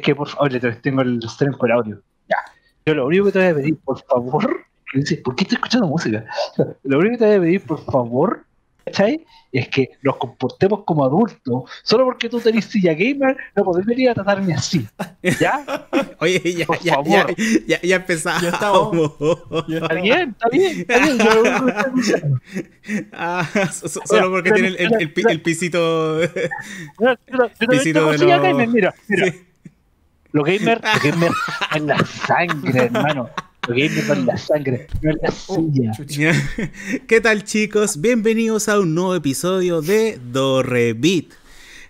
es que por favor, le tengo el stream por audio. Ya. Yo lo único que te voy a pedir, por favor, ¿por qué estoy escuchando música? Lo único que te voy a pedir, por favor, ¿cachai? Es que nos comportemos como adultos. Solo porque tú tenés silla gamer, no podés venir a tratarme así. ¿Ya? Oye, ya, por ya, favor. ya, ya, empezamos. Ya estamos. Está bien, está bien. Está bien. ah, solo porque tiene el, el, el, pisito. pisito de silla gamer, mira, mira. Los gamers, los gamers en la sangre, hermano. Los gamers en la sangre, no en la silla. ¿Qué tal, chicos? Bienvenidos a un nuevo episodio de Dorrevit,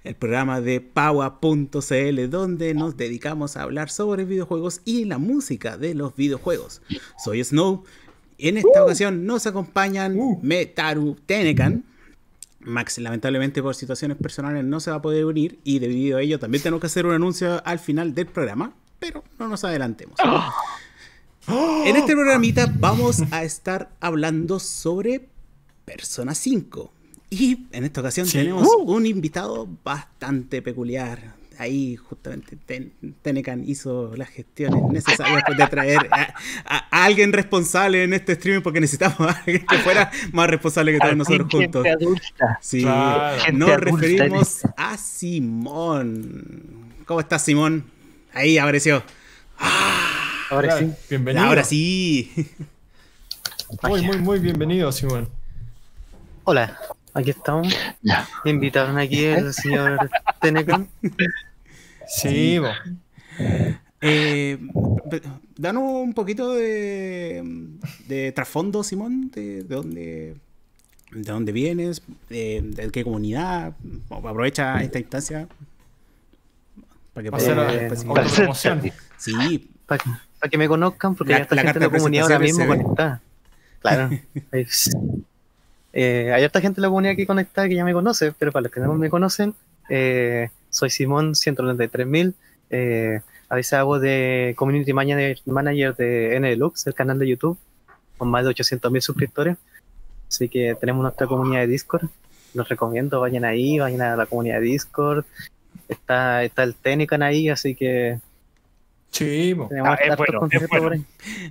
el programa de Paua.cl, donde nos dedicamos a hablar sobre videojuegos y la música de los videojuegos. Soy Snow. En esta uh. ocasión nos acompañan uh. Metaru Tenecan. Max, lamentablemente por situaciones personales no se va a poder unir y debido a ello también tenemos que hacer un anuncio al final del programa, pero no nos adelantemos. En este programita vamos a estar hablando sobre Persona 5. Y en esta ocasión tenemos uh. un invitado bastante peculiar ahí justamente Tenecan hizo las gestiones necesarias de traer a, alguien responsable en este streaming porque necesitamos a alguien que fuera más responsable que todos nosotros juntos. Sí, nos referimos a Simón. ¿Cómo estás, Simón? Ahí apareció. Ahora sí. Bienvenido. Ahora sí. Muy, muy, muy bienvenido, Simón. Hola, aquí estamos. Me invitaron aquí el señor Tenecan. Sí, eh, danos un poquito de, trasfondo, Simón, de, dónde de dónde vienes, de, qué comunidad. Aprovecha esta instancia para que puedan Sí, para, que me conozcan, porque la, hay gente de la comunidad ahora mismo conectada. Claro. eh, hay harta gente de la comunidad aquí conectada que ya me conoce, pero para los que no me conocen, eh, soy Simón 193.000. Eh, a veces hago de Community Manager de NLux, el canal de YouTube, con más de 800.000 suscriptores. Así que tenemos nuestra comunidad de Discord. Los recomiendo, vayan ahí, vayan a la comunidad de Discord. Está, está el Tenican ahí, así que Sí, ah,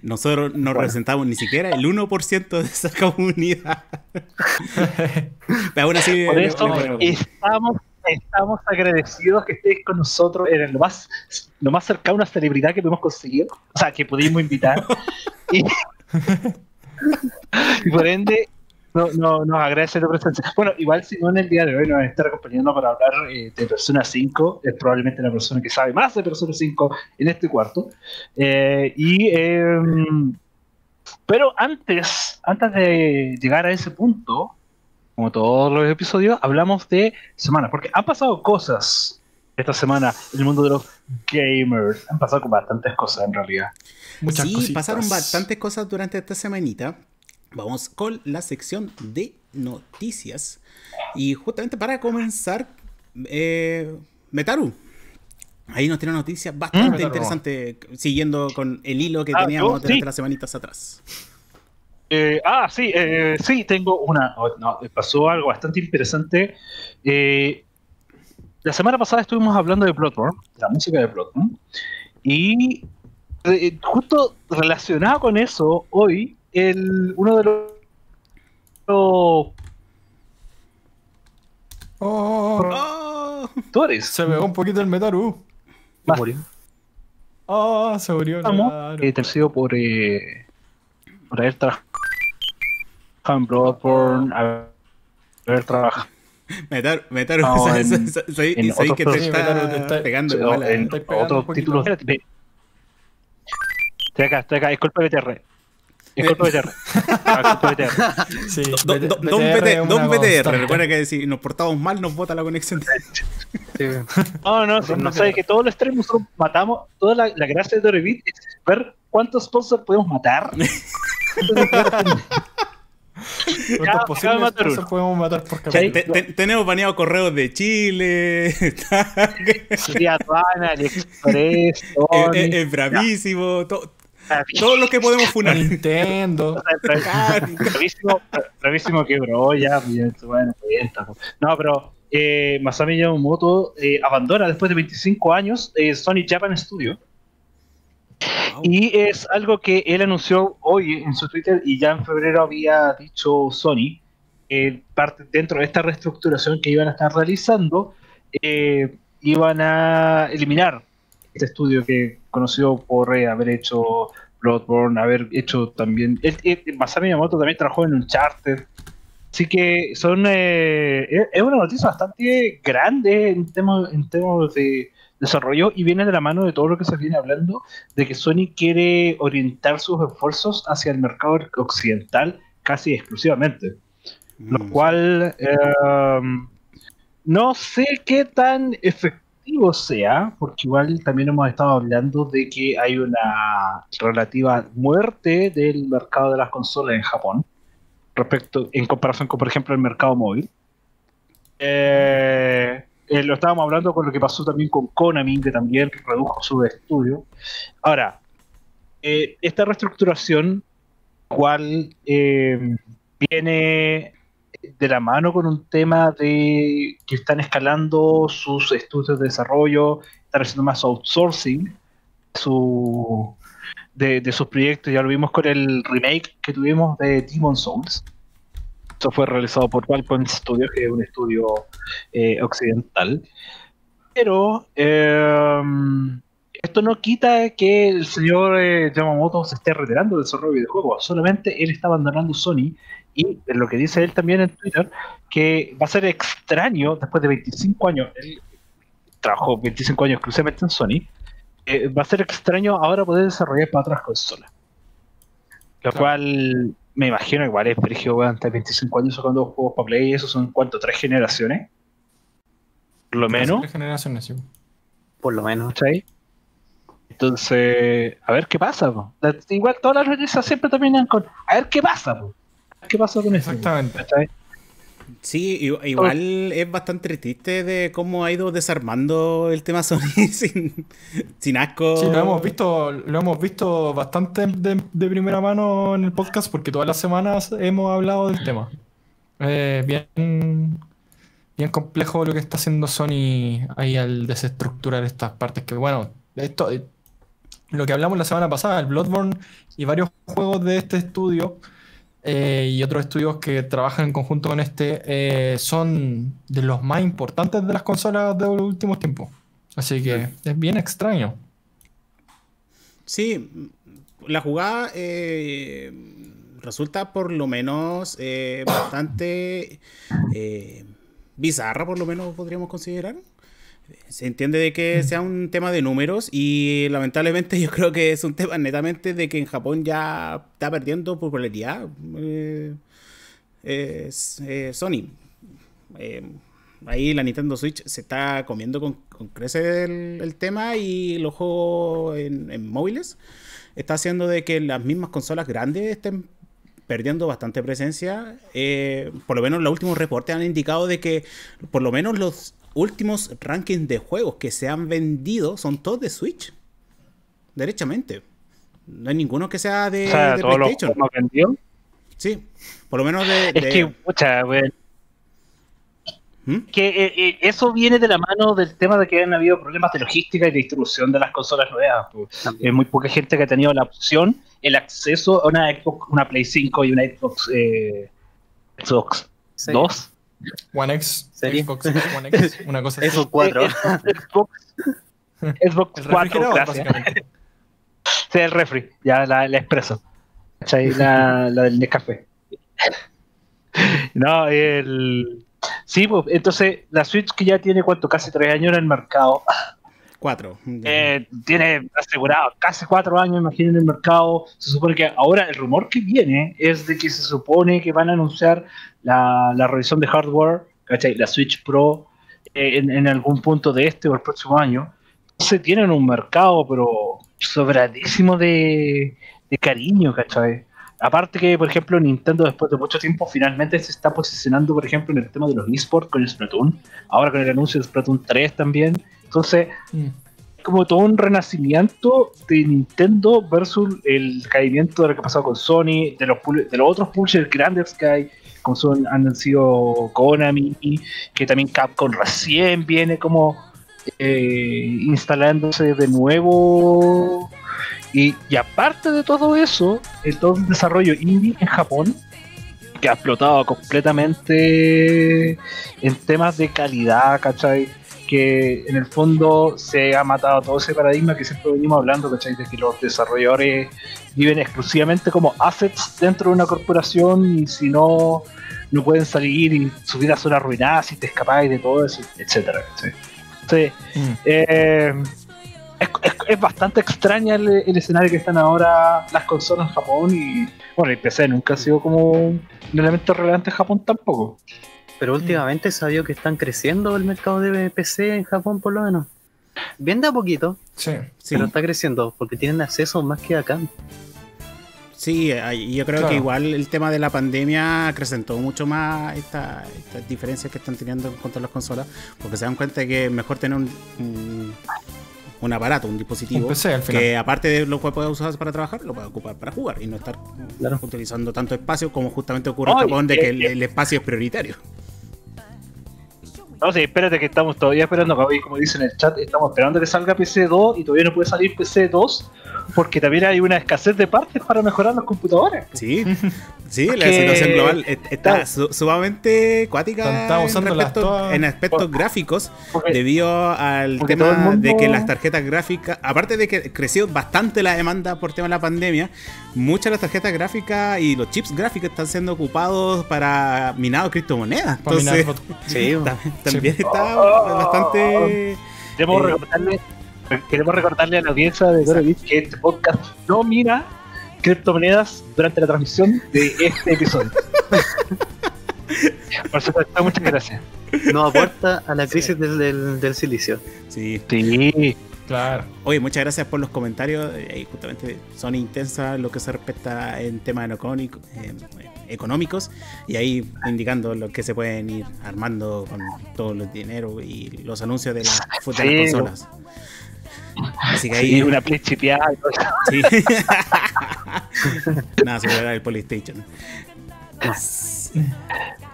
Nosotros no representamos ni siquiera el 1% de esa comunidad. Pero aún así, Por eso estamos estamos agradecidos que estés con nosotros. en lo más, lo más cercano a una celebridad que pudimos conseguir, o sea, que pudimos invitar. y, por ende, no, no, nos agradece tu presencia. Bueno, igual Simón el día de hoy nos estar acompañando para hablar eh, de Persona 5. Es probablemente la persona que sabe más de Persona 5 en este cuarto. Eh, y, em, pero antes, antes de llegar a ese punto, como todos los episodios, hablamos de semana, porque han pasado cosas esta semana en el mundo de los gamers. Han pasado bastantes cosas en realidad. Muchas sí, pasaron bastantes cosas durante esta semanita. Vamos con la sección de noticias. Y justamente para comenzar, eh, Metaru. Ahí nos tiene una noticia bastante mm. interesante, siguiendo con el hilo que ah, teníamos durante las semanitas atrás. Eh, ah, sí, eh, sí, tengo una. Oh, no, pasó algo bastante interesante. Eh, la semana pasada estuvimos hablando de Bloodborne, de la música de Bloodborne, y justo relacionado con eso, hoy, el, uno de los. Oh, oh, ¿Tú eres? Se va un poquito el Metaru. Se murió. Ah, se murió. Claro. tercio por, por haber trabajado en Bloodborne, haber trabajado. Metar, metar, no, en, soy, en soy que te está, está pegando en otros títulos. De... Estoy acá, estoy acá, es culpa de BTR. Es culpa de BTR. Sí, don, BTR, recuerda que si nos portamos mal nos bota la conexión. Sí. No, no, no, no sabes que todos los streams nosotros matamos, toda la, la gracia de Dorevit es ver cuántos sponsors podemos matar. Ya, posibles podemos matar por Tenemos baneado correos de Chile. sí, aduana, AliExpress. Es, es, bravísimo. todo lo que podemos funar. Nintendo. bravísimo, bravísimo quebró ya. Bueno, no, pero eh, Masami Yamamoto eh, abandona después de 25 años eh, Sony Japan Studio. Y es algo que él anunció hoy en su Twitter y ya en febrero había dicho Sony, parte dentro de esta reestructuración que iban a estar realizando, iban a eliminar este estudio que conoció por haber hecho Bloodborne, haber hecho también... Masami Yamamoto también trabajó en un charter Así que son eh, es una noticia bastante grande en temas en temas de desarrollo y viene de la mano de todo lo que se viene hablando de que Sony quiere orientar sus esfuerzos hacia el mercado occidental casi exclusivamente. Lo mm, cual em, no sé qué tan efectivo sea, porque igual también hemos estado hablando de que hay una relativa muerte del mercado de las consolas en Japón respecto en comparación con, por ejemplo, el mercado móvil. Eh, eh, lo estábamos hablando con lo que pasó también con Konami, que también redujo su estudio. Ahora, eh, esta reestructuración, cual viene de la mano con un tema de que están escalando sus estudios de desarrollo, están haciendo más outsourcing su, de, sus proyectos. Ya lo vimos con el remake que tuvimos de Demon Souls. Esto fue realizado por Valpoint Studios, que es un estudio eh, occidental. Pero em, esto no quita que el señor eh, Yamamoto se esté retirando del desarrollo de videojuegos. Solamente él está abandonando Sony. Y lo que dice él también en Twitter, que va a ser extraño después de 25 años. Él trabajó 25 años exclusivamente en Sony eh, va a ser extraño ahora poder desarrollar para otras consolas. Lo cual me imagino igual es Sergio, antes de 25 años sacando juegos para Play, eso son cuánto, tres generaciones. Por lo menos. Tres generaciones, sí. Por lo menos. ¿Sí? Entonces, a ver qué pasa. Igual todas las noticias siempre terminan con a ver qué pasa. ¿Qué pasa con eso? Exactamente. Sí, igual es bastante triste de cómo ha ido desarmando el tema Sony sin, sin asco. Sí, lo hemos visto, lo hemos visto bastante de, primera mano en el podcast porque todas las semanas hemos hablado del tema. Eh, bien, bien complejo lo que está haciendo Sony ahí al desestructurar estas partes. Que bueno, esto, eh, lo que hablamos la semana pasada, el Bloodborne y varios juegos de este estudio eh, y otros estudios que trabajan en conjunto con este eh, son de los más importantes de las consolas de los últimos tiempos. Así que es bien extraño. Sí, la jugada eh, resulta por lo menos bastante bizarra, por lo menos podríamos considerar se entiende de que mm. sea un tema de números y lamentablemente yo creo que es un tema netamente de que en Japón ya está perdiendo popularidad eh, eh, Sony. Eh, ahí la Nintendo Switch se está comiendo con, crece el, tema y los juegos en, móviles está haciendo de que las mismas consolas grandes estén perdiendo bastante presencia. por lo menos los últimos reportes han indicado de que por lo menos los últimos rankings de juegos que se han vendido son todos de Switch. Derechamente. No hay ninguno que sea de, PlayStation. Los Sí, por lo menos de. Es que, mucha, ¿Mm? Que eh, eh, eso viene de la mano del tema de que han habido problemas de logística y de distribución de las consolas nuevas. Pues. Hay muy poca gente que ha tenido la opción, el acceso a una Xbox, una Play 5 y una Xbox, eh, Xbox 2 One X, Xbox One X, una cosa así. Xbox 4. Xbox, Xbox 4, básicamente. Sí, el refri, ya la, la expreso. La, la del Nescafé. No, el. Sí, pues, entonces la Switch que ya tiene cuánto, casi tres años en el mercado. Cuatro. Eh, tiene asegurado casi cuatro años, imaginen, en el mercado. Se supone que ahora el rumor que viene es de que se supone que van a anunciar la, revisión de hardware, ¿cachai? La Switch Pro eh, en, algún punto de este o el próximo año. Se tienen un mercado, pero sobradísimo de, de cariño, ¿cachai? Aparte que, por ejemplo, Nintendo después de mucho tiempo finalmente se está posicionando, por ejemplo, en el tema de los esports con el Splatoon. Ahora con el anuncio de Splatoon 3 también. Entonces, mm. como todo un renacimiento de Nintendo versus el caimiento de lo que pasó con Sony, de los, de los otros publishers grandes que hay, como son, han sido Konami, que también Capcom recién viene como eh, instalándose de nuevo. Y, y, aparte de todo eso, todo el desarrollo indie en Japón, que ha explotado completamente en temas de calidad, ¿cachai? Que en el fondo se ha matado todo ese paradigma que siempre venimos hablando, ¿cachai? De que los desarrolladores viven exclusivamente como assets dentro de una corporación y si no, no pueden salir y su vida son arruinadas si te escapáis de todo eso, etcétera, Entonces, mm. eh, es, bastante extraña el, escenario que están ahora las consolas en Japón y bueno, el PC nunca ha sido como un elemento relevante en Japón tampoco. Pero últimamente sabido que están creciendo el mercado de PC en Japón, por lo menos. Bien de a poquito. Sí. Pero está creciendo porque tienen acceso más que acá. Sí, yo creo que igual el tema de la pandemia acrecentó mucho más estas diferencias que están teniendo en cuanto a las consolas, porque se dan cuenta de que es mejor tener un, un, aparato, un dispositivo, que aparte de lo que puedes usar para trabajar, lo puedes ocupar para jugar y no estar utilizando tanto espacio como justamente ocurre en Japón, de que el espacio es prioritario. No, sí, espérate que estamos todavía esperando, como dice en el chat, estamos esperando que salga PC 2 y todavía no puede salir PC 2 porque también hay una escasez de partes para mejorar los computadores. Sí, sí, la situación global está sumamente cuática en, aspectos gráficos debido al tema de que las tarjetas gráficas, aparte de que creció bastante la demanda por tema de la pandemia, muchas de las tarjetas gráficas y los chips gráficos están siendo ocupados para minado de criptomonedas. Entonces, sí, también está bastante... Debemos eh, queremos recordarle a la audiencia de Gorevich que este podcast no mira criptomonedas durante la transmisión de este episodio. Por supuesto, muchas gracias. No aporta a la crisis del, del, silicio. Sí. Sí. Claro. Oye, muchas gracias por los comentarios. Eh, justamente son intensas lo que se respecta en temas económicos y ahí indicando lo que se pueden ir armando con todo el dinero y los anuncios de, las consolas. Así que ahí. una Play chipeada. Sí. Nada, sobre el Polystation.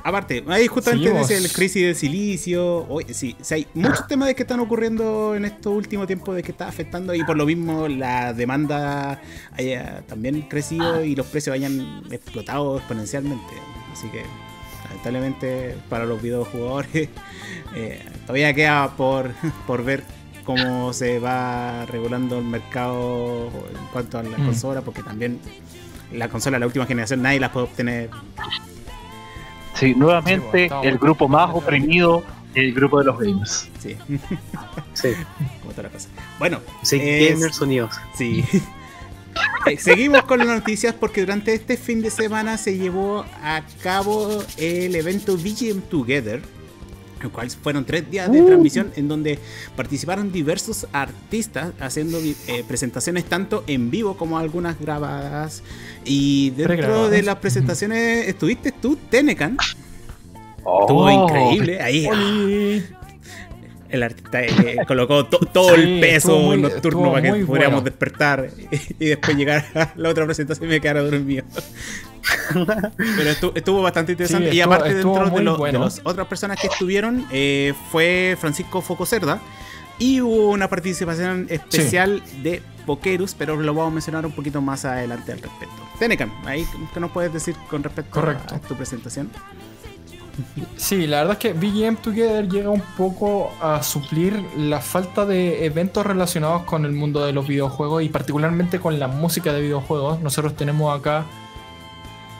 Aparte, ahí justamente dice el crisis de silicio. Oye, sí, hay muchos temas de que están ocurriendo en estos últimos tiempos de que está afectando y por lo mismo la demanda haya también crecido y los precios hayan explotado exponencialmente. Así que, lamentablemente, para los videojugadores, eh, todavía queda por, por ver cómo se va regulando el mercado en cuanto a la mm. consola, porque también la consola de la última generación nadie las puede obtener. Sí, nuevamente el grupo más oprimido, el grupo de los gamers. Sí. sí. Como toda la cosa. Bueno, sí, gamers unidos. Sí. Eh, seguimos con las noticias porque durante este fin de semana se llevó a cabo el evento VGM Together, cuales fueron tres días de transmisión en donde participaron diversos artistas haciendo eh, presentaciones tanto en vivo como algunas grabadas. Y dentro de las presentaciones estuviste tú, Tenecan. Estuvo oh. increíble. Ahí. El artista eh, colocó todo el peso nocturno para que pudiéramos despertar y, después llegar a la otra presentación y me quedara dormido. Pero estuvo, bastante interesante. y aparte, dentro de, las otras personas que estuvieron, eh, fue Francisco Fococerda. Y hubo una participación especial de Pokerus, pero lo vamos a mencionar un poquito más adelante al respecto. Tenecan, ahí qué nos puedes decir con respecto a tu presentación. Sí, la verdad es que BGM Together llega un poco a suplir la falta de eventos relacionados con el mundo de los videojuegos y particularmente con la música de videojuegos. Nosotros tenemos acá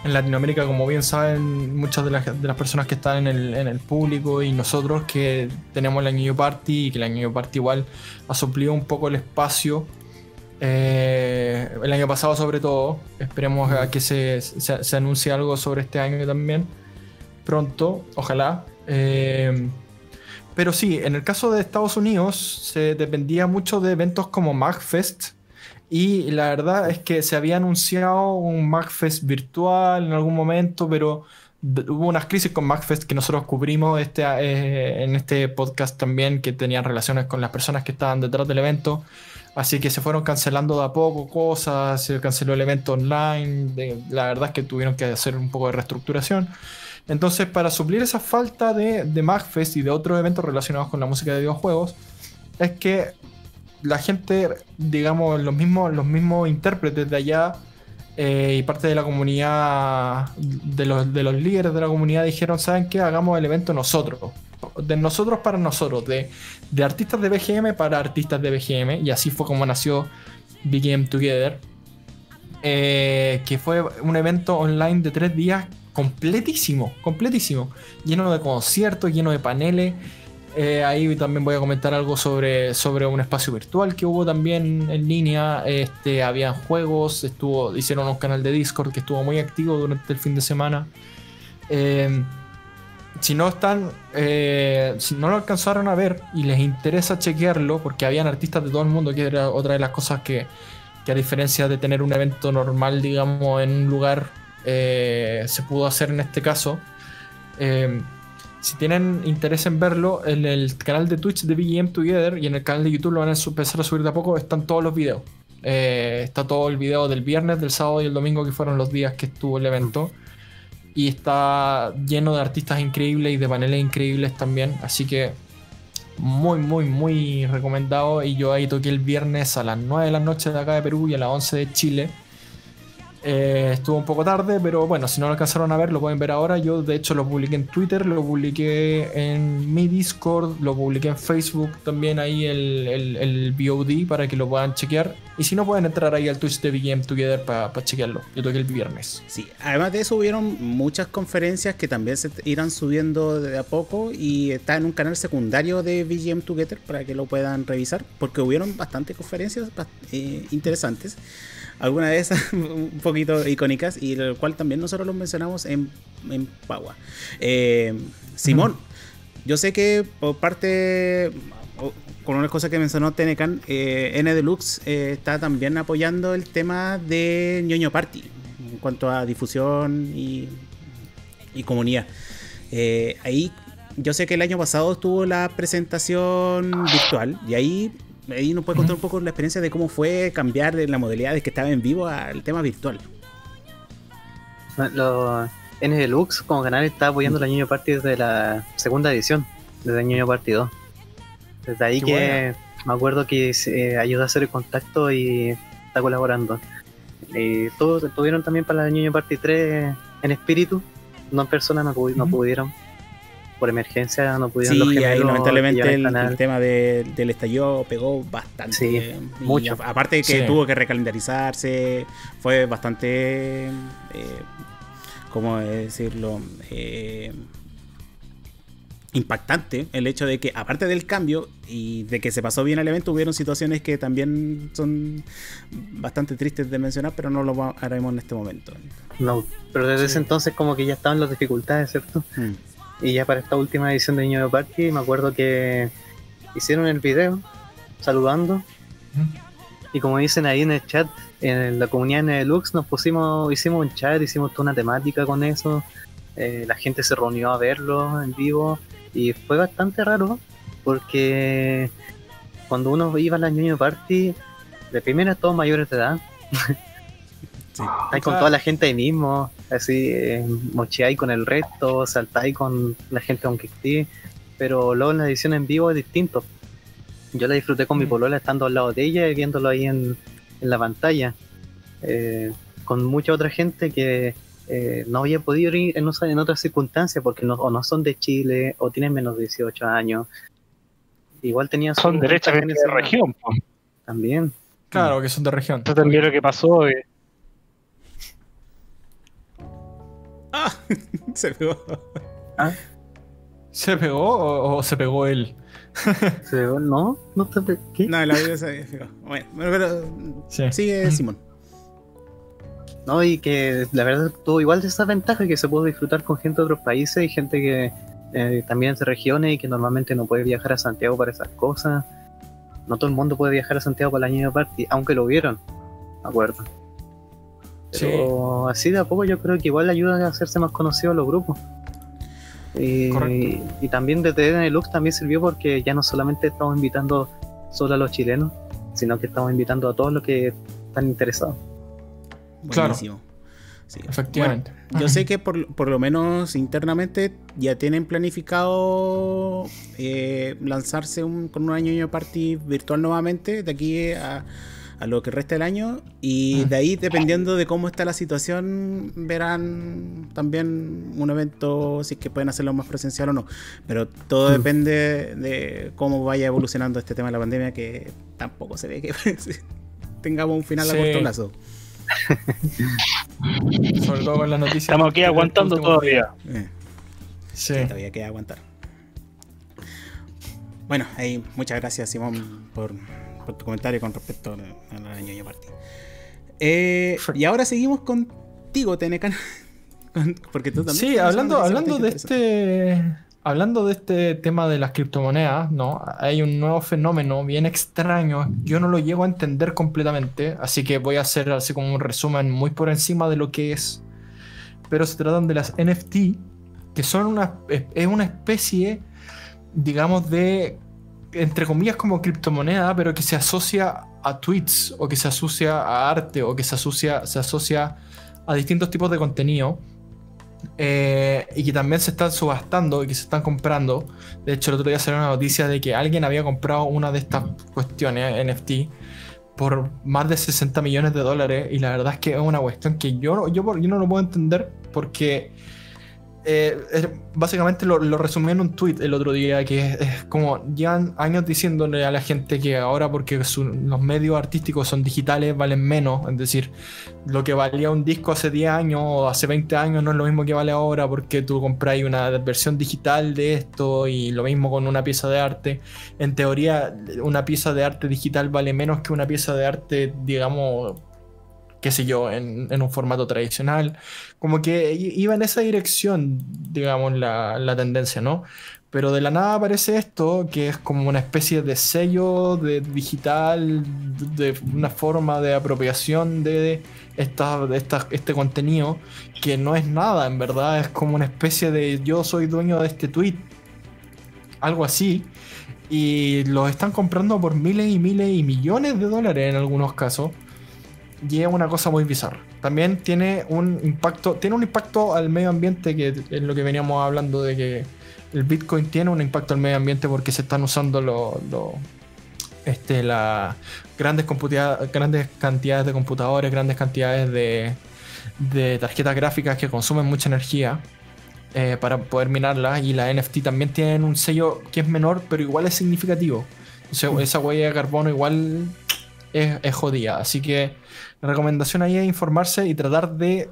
en Latinoamérica, como bien saben muchas de las, personas que están en el, público y nosotros que tenemos la New Party y que la New Party igual ha suplido un poco el espacio. Eh, el año pasado sobre todo, esperemos a que se, anuncie algo sobre este año también, pronto, ojalá. Eh, pero sí, en el caso de Estados Unidos se dependía mucho de eventos como MagFest, y la verdad es que se había anunciado un MagFest virtual en algún momento, pero hubo unas crisis con MacFest que nosotros cubrimos este, eh, en este podcast también, que tenían relaciones con las personas que estaban detrás del evento. Así que se fueron cancelando de a poco cosas, se canceló el evento online, la verdad es que tuvieron que hacer un poco de reestructuración. Entonces, para suplir esa falta de, de MagFest y de otros eventos relacionados con la música de videojuegos, es que la gente, digamos, los mismos, los mismos intérpretes de allá eh, y parte de la comunidad, de los, de los líderes de la comunidad dijeron, ¿saben qué? Hagamos el evento nosotros. De nosotros para nosotros, de, de artistas de BGM para artistas de BGM. Y así fue como nació BGM Together. eh, que fue un evento online de tres días completísimo, completísimo. Lleno de conciertos, lleno de paneles. Eh, ahí también voy a comentar algo sobre, sobre un espacio virtual que hubo también en línea. Este, habían juegos, estuvo, hicieron un canal de Discord que estuvo muy activo durante el fin de semana. Eh, si no están, eh, si no lo alcanzaron a ver y les interesa chequearlo, porque habían artistas de todo el mundo, que era otra de las cosas que, que a diferencia de tener un evento normal, digamos, en un lugar, eh, se pudo hacer en este caso. Eh, si tienen interés en verlo, en el canal de Twitch de BGM Together y en el canal de YouTube lo van a empezar a subir de a poco, están todos los videos. Eh, está todo el video del viernes, del sábado y el domingo, que fueron los días que estuvo el evento. Y está lleno de artistas increíbles y de paneles increíbles también. Así que muy, muy, muy recomendado. Y yo ahí toqué el viernes a las 9 de la noche de acá de Perú y a las 11 de Chile. Eh, estuvo un poco tarde, pero bueno, si no lo alcanzaron a ver, lo pueden ver ahora. Yo, de hecho, lo publiqué en Twitter, lo publiqué en mi Discord, lo publiqué en Facebook también, ahí el, el, el VOD para que lo puedan chequear. Y si no, pueden entrar ahí al Twitch de BGM Together para chequearlo. Yo toqué el viernes. Sí, además de eso hubieron muchas conferencias que también se irán subiendo de a poco y está en un canal secundario de VGM Together para que lo puedan revisar porque hubieron bastantes conferencias eh, interesantes. Algunas de esas un poquito icónicas y el cual también nosotros los mencionamos en, en Pagua. Eh, Simón, yo sé que por parte, con una cosa que mencionó Tenecan, eh, N Deluxe eh, está también apoyando el tema de ñoño Party en cuanto a difusión y, y comunidad. Eh, ahí yo sé que el año pasado estuvo la presentación virtual y ahí, ahí nos puede contar un poco la experiencia de cómo fue cambiar de la modalidad de que estaba en vivo al tema virtual. Lo, N Deluxe como canal está apoyando la Ñoño Party desde la segunda edición, desde Ñoño Party 2. Desde ahí Qué que buena. me acuerdo que se ayudó a hacer el contacto y está colaborando. Y todos tuvieron también para la Ñoño Party 3 en espíritu, no en persona, no, pu- no pudieron. Por emergencia no pudieron Sí, los ahí gemelos lamentablemente el, tema de- del estallido pegó bastante. Sí, Y mucho. a- aparte de que Sí. tuvo que recalendarizarse, fue bastante, eh, ¿cómo decirlo? Eh, impactante el hecho de que, aparte del cambio y de que se pasó bien el evento, hubieron situaciones que también son bastante tristes de mencionar, pero no lo haremos en este momento. No, pero desde Sí. ese entonces como que ya estaban las dificultades, ¿cierto? Mm. Y ya para esta última edición de Ñoño Party me acuerdo que hicieron el video saludando. Y como dicen ahí en el chat, en la comunidad de Deluxe nos pusimos, hicimos un chat, hicimos toda una temática con eso. Eh, la gente se reunió a verlo en vivo. Y fue bastante raro porque cuando uno iba a la ñoño party, de primera todos mayores de edad, Sí. ahí con toda la gente ahí mismo, así eh, mocheáis con el resto, saltáis con la gente con que esté, pero luego en la edición en vivo es distinto. Yo la disfruté con mi Mm. polola estando al lado de ella y viéndolo ahí en, en la pantalla, eh, con mucha otra gente que eh, no había podido ir en, otra- en otras circunstancias porque no, o no son de Chile o tienen menos de 18 años. Igual tenían su Son derechamente de región. po. También. Claro, que son de región. Eso también lo que pasó. eh, ¡Ah! Se pegó. ¿Se pegó o, o se pegó él? Se- ¿No? ¿No te pe- ¿Qué? No, la vida se. Bueno, bueno, pero Sí. sigue Simón. No, y que la verdad tuvo igual de esa ventaja que se pudo disfrutar con gente de otros países y gente que eh, también es de regiones y que normalmente no puede viajar a Santiago para esas cosas. No todo el mundo puede viajar a Santiago para la Ñoño Party, aunque lo vieron, me acuerdo. Pero así de a poco yo creo que igual ayuda a hacerse más conocidos los grupos. Y, Correcto. y también desde NLux también sirvió porque ya no solamente estamos invitando solo a los chilenos, sino que estamos invitando a todos los que están interesados. Claro. Sí. Efectivamente. Bueno, yo sé que por, por lo menos internamente ya tienen planificado eh, lanzarse un- con un año party virtual nuevamente de aquí a, a lo que resta del año y Mm. de ahí dependiendo de cómo está la situación verán también un evento si es que pueden hacerlo más presencial o no pero todo Mm. depende de cómo vaya evolucionando este tema de la pandemia que tampoco se ve que tengamos un final Sí. a corto plazo Sobre todo con las noticias. Estamos aquí aguantando todavía. Eh. Sí. todavía queda aguantar. Bueno, ahí muchas gracias Simón por, por tu comentario con respecto a la ñoña party. Eh, y ahora seguimos contigo, Tenecan. Porque tú también. Sí, hablando, hablando de este. Hablando de este tema de las criptomonedas, ¿no? Hay un nuevo fenómeno bien extraño. Yo no lo llego a entender completamente. Así que voy a hacer así como un resumen muy por encima de lo que es. Pero se tratan de las NFT, que son una, es una especie, digamos, de. Entre comillas, como criptomoneda, pero que se asocia a tweets, o que se asocia a arte, o que se asocia, se asocia a distintos tipos de contenido. Eh, y que también se están subastando y que se están comprando. De hecho, el otro día salió una noticia de que alguien había comprado una de estas cuestiones NFT por más de 60 millones de dólares. Y la verdad es que es una cuestión que yo, yo, yo no lo puedo entender porque eh, básicamente lo, resumí en un tweet el otro día que es, como llevan años diciéndole a la gente que ahora porque su- los medios artísticos son digitales valen menos. Es decir, lo que valía un disco hace 10 años o hace 20 años no es lo mismo que vale ahora porque tú compras una versión digital de esto y lo mismo con una pieza de arte. En teoría, una pieza de arte digital vale menos que una pieza de arte, digamos, qué sé yo, en, un formato tradicional. Como que iba en esa dirección, digamos, la, la tendencia, ¿no? Pero de la nada aparece esto, que es como una especie de sello de digital, de una forma de apropiación de, esta, de esta- este contenido, que no es nada, en verdad, es como una especie de yo soy dueño de este tweet, algo así, y los están comprando por miles y miles y millones de dólares en algunos casos, y es una cosa muy bizarra. También tiene un impacto, tiene un impacto al medio ambiente, que es lo que veníamos hablando de que el Bitcoin tiene un impacto al medio ambiente porque se están usando los este, la, grandes, grandes cantidades de computadores, grandes cantidades de, de tarjetas gráficas que consumen mucha energía eh, para poder minarlas. Y la NFT también tienen un sello que es menor, pero igual es significativo. O sea, esa huella de carbono igual es, es jodida. Así que la recomendación ahí es informarse y tratar de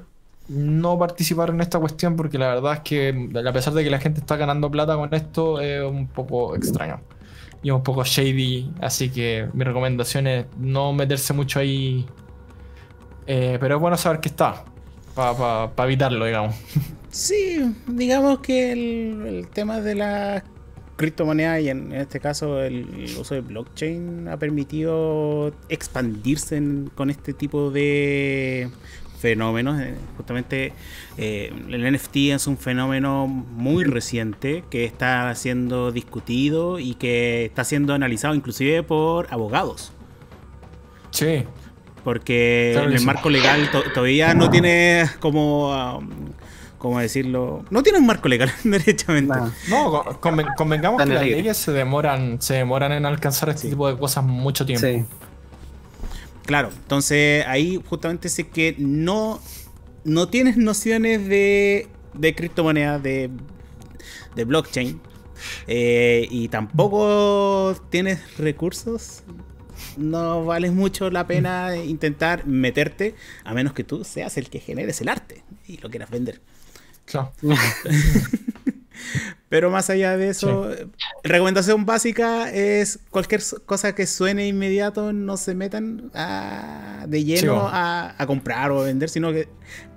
no participar en esta cuestión porque la verdad es que a pesar de que la gente está ganando plata con esto es un poco extraño y un poco shady así que mi recomendación es no meterse mucho ahí Eh, pero es bueno saber que está para evitarlo digamos Sí, digamos que el, el tema de la criptomoneda y en, en este caso el, el uso de blockchain ha permitido expandirse en- con este tipo de fenómenos. Eh, Justamente eh, el NFT es un fenómeno muy reciente que está siendo discutido y que está siendo analizado inclusive por abogados. sí Porque Claro el marco legal to- todavía no tiene como, um, ¿cómo decirlo? No tiene un marco legal, derechamente. No con- conven- convengamos Tan que las leyes se demoran se demoran en alcanzar este Sí. tipo de cosas mucho tiempo Sí. Claro, entonces ahí justamente sé que no, no tienes nociones de, de criptomonedas, de, de blockchain, eh, y tampoco tienes recursos, no vale mucho la pena intentar meterte, a menos que tú seas el que generes el arte y lo quieras vender. Claro. Pero más allá de eso, recomendación básica es cualquier cosa que suene inmediato, no se metan a- de lleno Sí, a, a comprar o a vender, sino que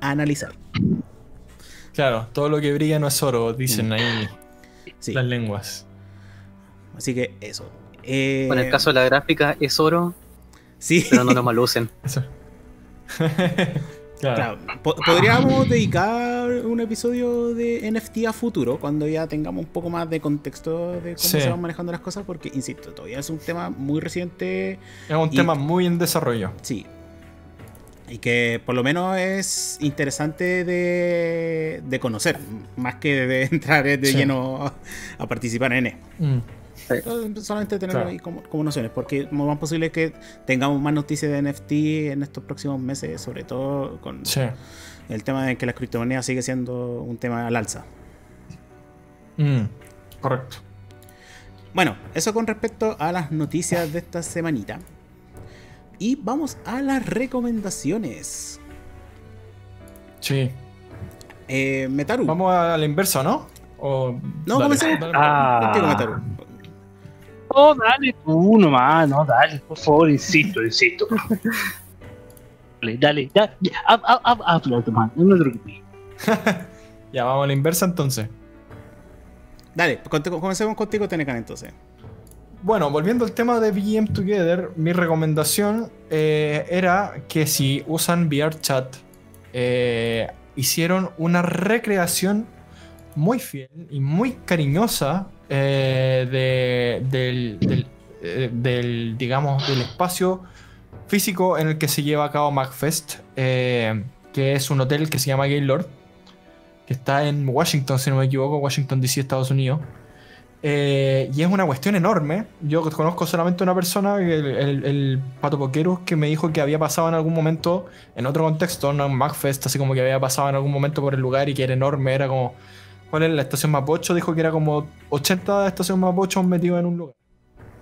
a analizar. claro todo lo que brilla no es oro dicen ahí Sí, las lenguas así que eso. Eh, Bueno, en el caso de la gráfica es oro, sí, pero no lo malucen. Eso. Claro, po- podríamos dedicar un episodio de NFT a futuro, cuando ya tengamos un poco más de contexto de cómo Sí. se van manejando las cosas, porque, insisto, todavía es un tema muy reciente, Es un Y- tema muy en desarrollo. sí. Y que por lo menos es interesante de, de conocer, más que de entrar de Sí. lleno a, a participar en él. Mm. Entonces, Solamente tenerlo Claro. ahí como, como nociones, porque lo más posible es que tengamos más noticias de NFT en estos próximos meses, sobre todo con Sí. el tema de que las criptomonedas sigue siendo un tema al alza. Mm. Correcto. Bueno, eso con respecto a las noticias de esta semanita. Y vamos a las recomendaciones. Sí. Eh, Metaru. Vamos a la inversa, ¿no? O... No, comencemos. Ah. Contigo, Metaru. No, dale tú nomás, no, dale, por favor, insisto, insisto. Dale, dale, ya, ya, habla, Tomás, no preocupes. Ya, vamos a la inversa entonces. Dale, comencemos contigo, Tenecan, entonces. Bueno, volviendo al tema de BGM Together, mi recomendación eh, era que si usan VRChat, eh, hicieron una recreación muy fiel y muy cariñosa eh, eh, del, digamos, del espacio físico en el que se lleva a cabo MacFest, eh, que es un hotel que se llama Gaylord, que está en Washington, si no me equivoco, Washington DC, Estados Unidos. Y es una cuestión enorme. Yo conozco solamente una persona, el, el, el Pato Poqueros, que me dijo que había pasado en algún momento, en otro contexto, no en MacFest, así como que había pasado en algún momento por el lugar y que era enorme, era como. ¿Cuál es la estación Mapocho? Dijo que era como 80 estaciones Mapocho metidos en un lugar.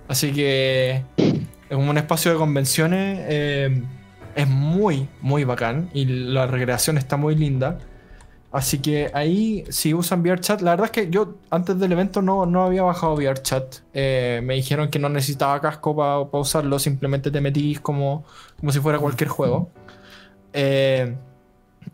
Así que es un espacio de convenciones. eh, es muy, muy bacán y la recreación está muy linda. Así que ahí, si usan VRChat, la verdad es que yo antes del evento no, no había bajado VRChat. Eh, me dijeron que no necesitaba casco para usarlo, simplemente te metís como, como si fuera cualquier juego. Eh,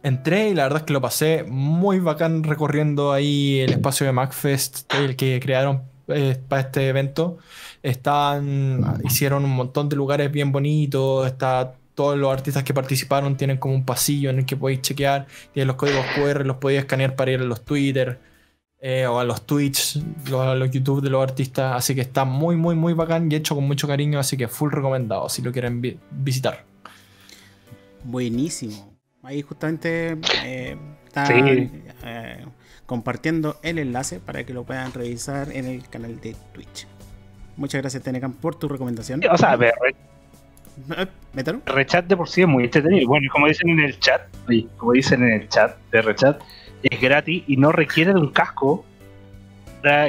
entré y la verdad es que lo pasé muy bacán recorriendo ahí el espacio de MacFest, el que crearon eh, para este evento. Están, hicieron un montón de lugares bien bonitos, está todos los artistas que participaron tienen como un pasillo en el que podéis chequear, tienen los códigos QR, los podéis escanear para ir a los Twitter eh, o a los Twitch, los- a los YouTube de los artistas, así que está muy, muy, muy bacán y hecho con mucho cariño, así que full recomendado si lo quieren vi- visitar. Buenísimo. Ahí justamente eh, está Sí. eh, compartiendo el enlace para que lo puedan revisar en el canal de Twitch. Muchas gracias, Tenecan, por tu recomendación. O sea, ver, Eh, Metaru. Rechat de por sí es muy entretenido. Bueno, y como dicen en el chat, como dicen en el chat de Rechat, es gratis y no requiere de un casco,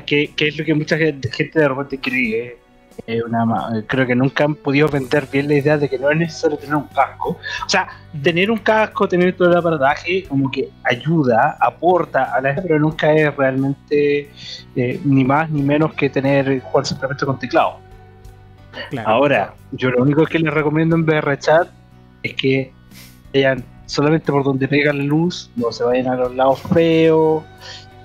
que, que es lo que mucha gente, gente de repente cree. Eh, una creo que nunca han podido vender bien la idea de que no es necesario tener un casco. O sea, tener un casco, tener todo el aparataje, como que ayuda, aporta a la pero nunca es realmente eh, ni más ni menos que tener jugar simplemente con teclado. Claro. Ahora, yo lo único que les recomiendo en VRChat es que vayan solamente por donde pega la luz, no se vayan a los lados feos,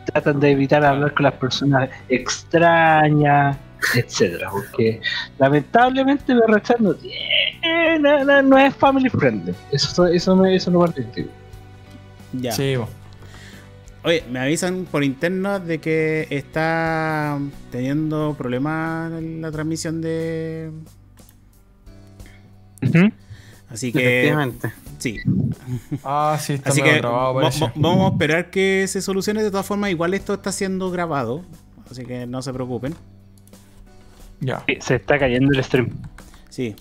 tratan de evitar hablar con las personas extrañas, etcétera, porque lamentablemente VRChat no tiene, no, no- no es family friendly, eso, eso, no, eso no parte contigo. Ya. Sí. Oye, me avisan por interno de que está teniendo problemas en la transmisión de. Así que. Efectivamente. Sí. Ah, sí, está Así que grabado, vamos a esperar que se solucione. De todas formas, igual esto está siendo grabado. Así que no se preocupen. Ya. Sí, Se está cayendo el stream Sí.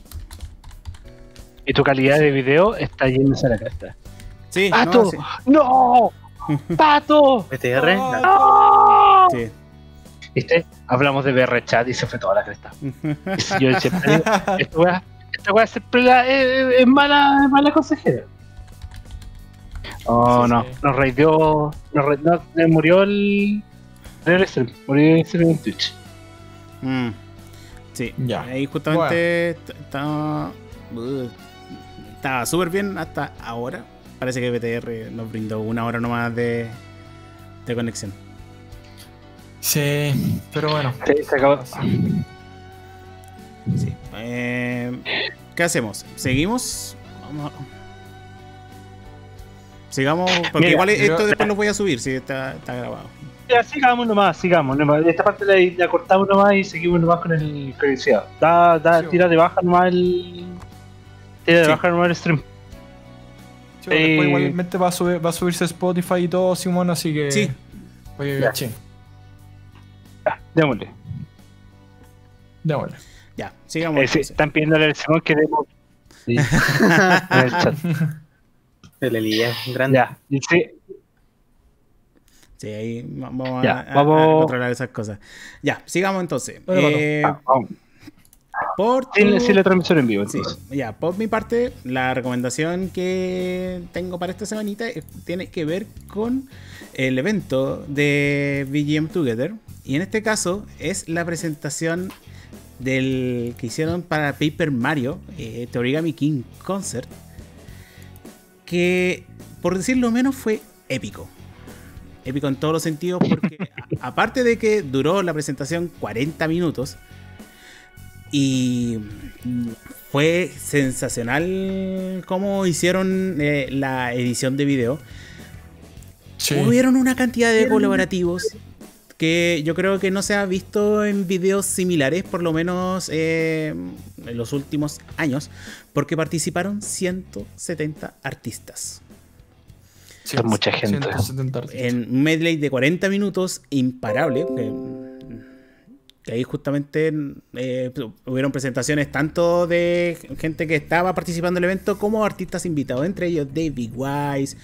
y tu calidad de video está yéndose a la cresta. Sí. ¡Pato! no, sí. ¡No! ¡Pato! BTR, Ah. ¡No! Sí. ¿Viste? Hablamos de VR chat y se fue toda la cresta. Yo siempre digo, esta weá, esta weá siempre la- es, es mala, es mala consejera. Oh, Sí, no, sí. nos raideó, nos, ra- no, eh, murió el, el stream, murió el stream en Twitch. Mm. Sí. Ya. Ahí justamente estaba. uh, Estaba súper bien hasta ahora. Parece que BTR nos brindó una hora nomás de, de conexión. Sí, pero bueno. Se, se acabó. Sí. Eh, ¿Qué hacemos? ¿Seguimos? Vamos sigamos, porque Mira, igual esto yo- después lo voy a subir, si está, está grabado. Ya, sigamos nomás, sigamos. nomás. Esta parte la, la cortamos nomás y seguimos nomás con el con el video. Da, da, Sí. tira de baja nomás el. Tira de Sí. baja nomás el stream. Sí, después Eh, igualmente va a, subir, va a subirse Spotify y todo, Simón, así que. Sí. Oye, Ya. Ya, démosle. Démosle. Ya, sigamos. Eh, están pidiendo al Simón que demos. Sí. en el chat. El Elías, grande. Ya, y sí, Sí, ahí va- vamos, Ya, a, a- a vamos- controlar esas cosas. Ya, sigamos entonces. Bueno, Eh, ah, vamos. por sin la transmisión en vivo, Sí, ya, por mi parte, la recomendación que tengo para esta semanita tiene que ver con el evento de BGM Together. Y en este caso es la presentación del que hicieron para Paper Mario, eh, The Origami King Concert. Que, por decirlo menos, fue épico. Épico en todos los sentidos, porque a- aparte de que duró la presentación 40 minutos, y fue sensacional cómo hicieron eh, la edición de video. Sí. Hubieron una cantidad de colaborativos que yo creo que no se ha visto en videos similares, por lo menos eh, en los últimos años, porque participaron 170 artistas. Sí, Es mucha gente. 170 artistas. En un medley de 40 minutos, imparable. Que, que ahí justamente eh, hubieron presentaciones tanto de gente que estaba participando en el evento como artistas invitados, entre ellos David Wise,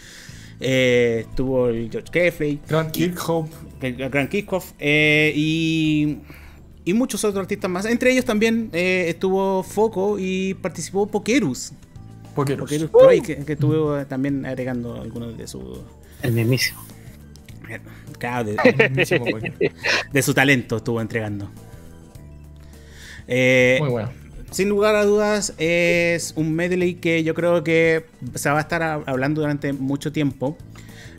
eh, estuvo el George Kefley, Grant Kirkhope. el Gran Kickoff eh, y, y muchos otros artistas más. Entre ellos también eh, estuvo Foco y participó Pokerus. Pokeros. Pokerus Pro, y que, que estuvo eh, también agregando algunos de sus. El mismísimo. Claro, de, Mismísimo Pokero. de su talento estuvo entregando. Eh, Muy bueno. sin lugar a dudas, es un medley que yo creo que se va a estar a- hablando durante mucho tiempo.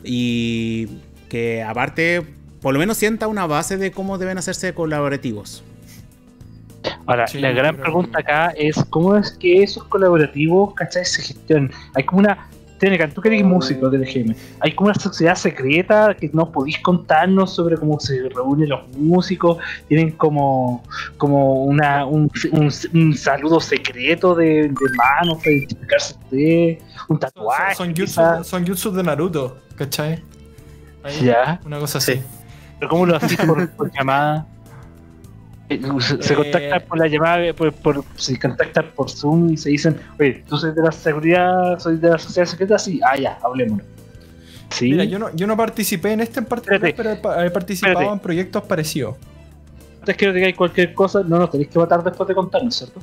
Y que aparte, por lo menos sienta una base de cómo deben hacerse colaborativos. Ahora, Sí, la gran pregunta acá es cómo es que esos colaborativos, ¿cachai? Se gestionan. Hay como una... Tiene tú que eres músico del GM. Hay como una sociedad secreta que no podéis contarnos sobre cómo se reúnen los músicos. Tienen como, como una, un, un- un saludo secreto de, de manos para identificarse ustedes. Un tatuaje. son, son jutsu de Naruto, ¿cachai? Ahí, Ya. Una cosa así. Sí. Pero ¿cómo lo hacís por, por llamada? Eh, Se, se Eh, contactan por la llamada, eh, por, por- se contactan por Zoom y se dicen, oye, tú soy de la seguridad, soy de la sociedad secreta, sí, ah, ya, hablemos. Sí, Mira, yo no, yo no participé en este en particular, Espérate. pero he pa- he participado Espérate. en proyectos parecidos. antes que digáis cualquier cosa, no nos tenéis que matar después de contarnos, ¿cierto?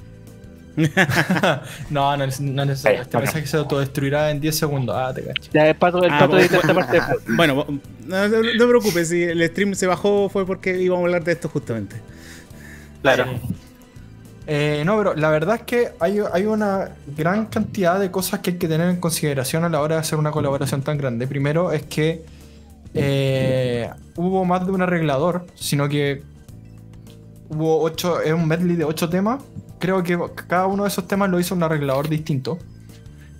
no, no, es- no es Este bacán. mensaje se autodestruirá en 10 segundos. Ah, te cacho. Ya, el pato, el Ah, pato bueno, edita esta parte. Bueno, no, no- no te preocupes, si el stream se bajó fue porque íbamos a hablar de esto justamente. Claro. Eh, no, pero la verdad es que hay, hay una gran cantidad de cosas que hay que tener en consideración a la hora de hacer una colaboración tan grande. Primero es que eh, hubo más de un arreglador, sino que hubo ocho, es un medley de ocho temas. Creo que cada uno de esos temas lo hizo un arreglador distinto.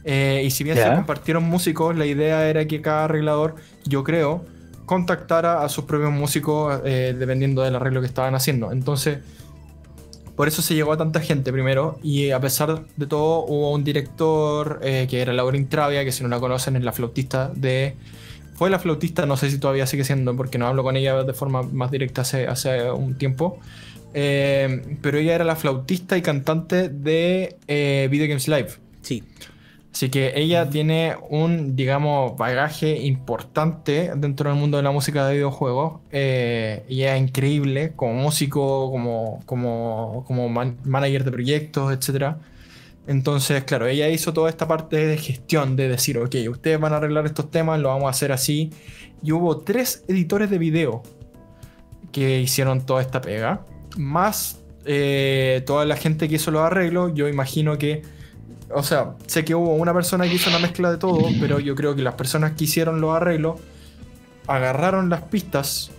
Eh, y si bien se compartieron músicos, la idea era que cada arreglador, yo creo, contactara a sus propios músicos eh, dependiendo del arreglo que estaban haciendo. Entonces, por eso se llegó a tanta gente primero. Y a pesar de todo, hubo un director eh, que era Lauren Travia, que si no la conocen es la flautista de. Fue la flautista, no sé si todavía sigue siendo, porque no hablo con ella de forma más directa hace, hace un tiempo. Eh, pero ella era la flautista y cantante de eh, Video Games Live. Sí. Así que ella tiene un, digamos, bagaje importante dentro del mundo de la música de videojuegos. Eh, y es increíble como músico, como, como, como man- manager de proyectos, etc. Entonces, claro, ella hizo toda esta parte de gestión, de decir, ok, ustedes van a arreglar estos temas, lo vamos a hacer así. Y hubo tres editores de video que hicieron toda esta pega. Más eh, toda la gente que hizo los arreglos, yo imagino que o sea, sé que hubo una persona que hizo una mezcla de todo, pero yo creo que las personas que hicieron los arreglos agarraron las pistas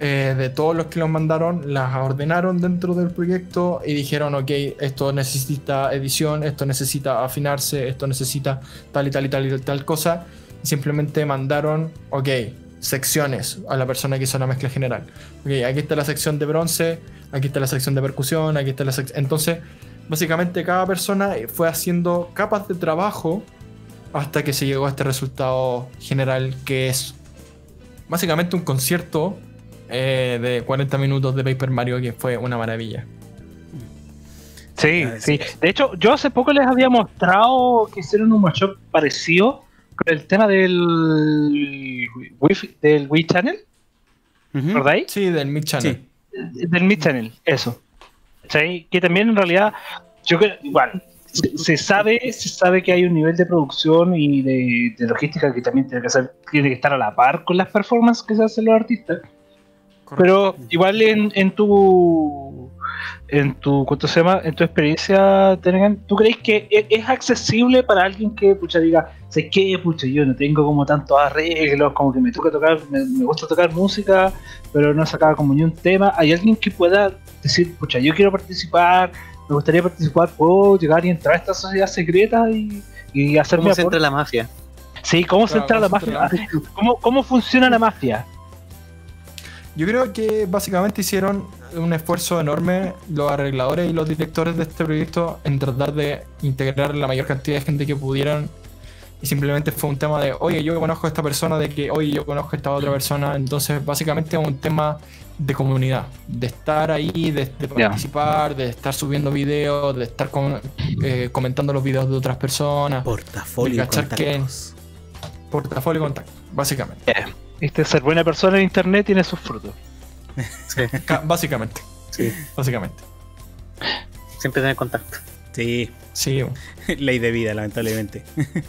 eh, de todos los que los mandaron, las ordenaron dentro del proyecto y dijeron, ok, esto necesita edición, esto necesita afinarse, esto necesita tal y tal y tal y tal cosa. Simplemente mandaron, ok, secciones a la persona que hizo la mezcla general. Ok, aquí está la sección de bronce, aquí está la sección de percusión, aquí está la sección... Entonces, básicamente cada persona fue haciendo capas de trabajo hasta que se llegó a este resultado general que es básicamente un concierto eh, de 40 minutos de Paper Mario que fue una maravilla. Sí, Ah, sí. sí. De hecho, yo hace poco les había mostrado que hicieron un mashup parecido con el tema del Wi, del Wii Channel. ¿verdad? Sí, del Mid Channel. Sí. Del Mid Channel, eso. ¿Sí? Que también en realidad, yo creo, igual, se, se sabe, se sabe que hay un nivel de producción y de, de logística que también tiene que, ser, tiene que estar a la par con las performances que se hacen los artistas. Pero igual en, en tu en tu ¿cuánto se llama? en tu experiencia ¿tú crees que e- es, accesible para alguien que pucha diga, sé que pucha yo no tengo como tantos arreglos, como que me toca tocar, me, me gusta tocar música, pero no he sacado como ni un tema? ¿Hay alguien que pueda decir, pucha, yo quiero participar, me gustaría participar, puedo llegar y entrar a esta sociedad secreta y, y hacer mi ¿Cómo se entra la mafia? Sí, ¿cómo se Claro, entra a la ¿cómo se mafia? entra ¿Cómo, ¿Cómo funciona la mafia? Yo creo que básicamente hicieron un esfuerzo enorme los arregladores y los directores de este proyecto en tratar de integrar la mayor cantidad de gente que pudieran. Y simplemente fue un tema de, oye, yo conozco a esta persona, de que, oye, yo conozco a esta otra persona. Entonces, básicamente es un tema de comunidad, de estar ahí, de, participar, de estar subiendo videos, de estar com- eh, comentando los videos de otras personas. Portafolio De cachar que- contactos. Portafolio y contacto, básicamente. Este, ser buena persona en internet tiene sus frutos. Ca- básicamente. Sí. Básicamente. Siempre tener contacto. Sí, Sí. ley de vida, lamentablemente.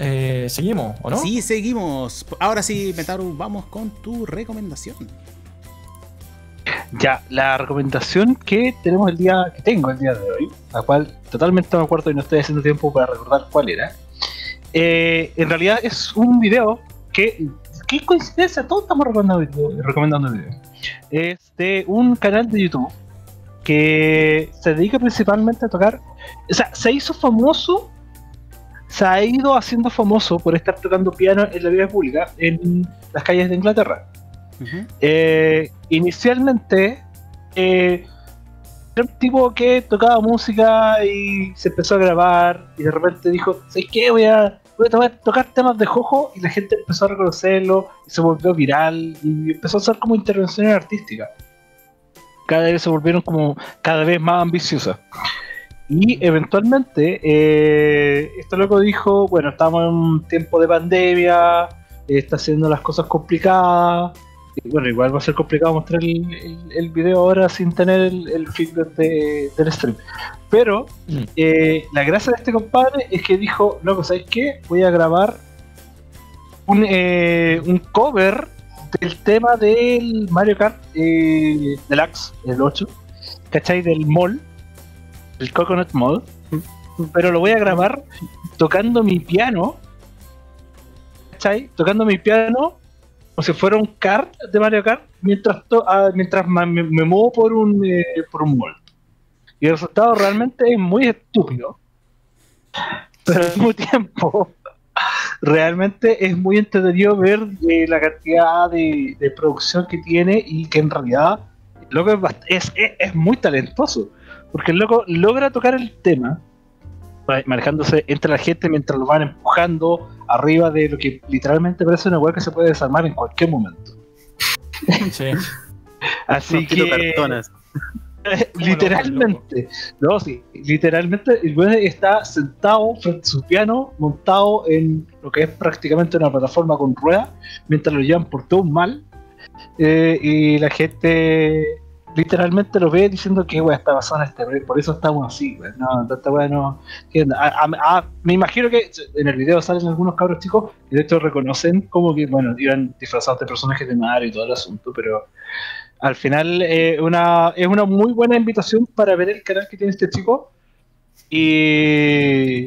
Eh, Seguimos, ¿o no? Sí, seguimos. Ahora sí, Metaru, vamos con tu recomendación. Ya, la recomendación que tenemos el día, que tengo el día de hoy, la cual totalmente me acuerdo y no estoy haciendo tiempo para recordar cuál era. eh, en realidad es un video que, qué coincidencia, todos estamos recomendando recomendando video. Es de un canal de YouTube que se dedica principalmente a tocar, o sea, se hizo famoso, se ha ido haciendo famoso por estar tocando piano en la vida pública en las calles de Inglaterra. Eh, inicialmente eh, era un tipo que tocaba música y se empezó a grabar y de repente dijo, ¿sabes qué? Voy a, voy a tocar, tocar temas de Jojo y la gente empezó a reconocerlo y se volvió viral y empezó a hacer como intervenciones artísticas. Cada vez se volvieron como cada vez más ambiciosas. Y eventualmente, eh, este loco dijo, bueno, estamos en un tiempo de pandemia, eh, está haciendo las cosas complicadas, y bueno, igual va a ser complicado mostrar el, el- el video ahora sin tener el, el feedback de- del stream. Pero Mm. eh, la gracia de este compadre es que dijo, loco, ¿sabes qué? Voy a grabar un, eh, un cover del tema del Mario Kart eh, Deluxe, el 8, ¿cachai? Del mall, el Coconut Mall. Pero lo voy a grabar tocando mi piano, ¿cachai? Tocando mi piano como si fuera un kart de Mario Kart mientras, to- ah, mientras me, muevo por un, eh, por un mall. Y el resultado realmente es muy estúpido. Pero al mismo tiempo, realmente es muy entretenido ver eh, la cantidad de, producción que tiene y que en realidad el loco es, es, es- muy talentoso. Porque el loco logra tocar el tema ma- manejándose entre la gente mientras lo van empujando arriba de lo que literalmente parece una web que se puede desarmar en cualquier momento. Sí. Así que literalmente, no, sí, literalmente el güey está sentado frente a su piano, montado en lo que es prácticamente una plataforma con ruedas, mientras lo llevan por todo un mal, eh, y la gente literalmente lo ve diciendo que güey está pasando este break, por eso estamos así, güey, no, esta güey no, me imagino que en el video salen algunos cabros chicos que de hecho reconocen como que, bueno, iban disfrazados de personajes de Mario y todo el asunto, pero al final eh, una, es una muy buena invitación para ver el canal que tiene este chico. Y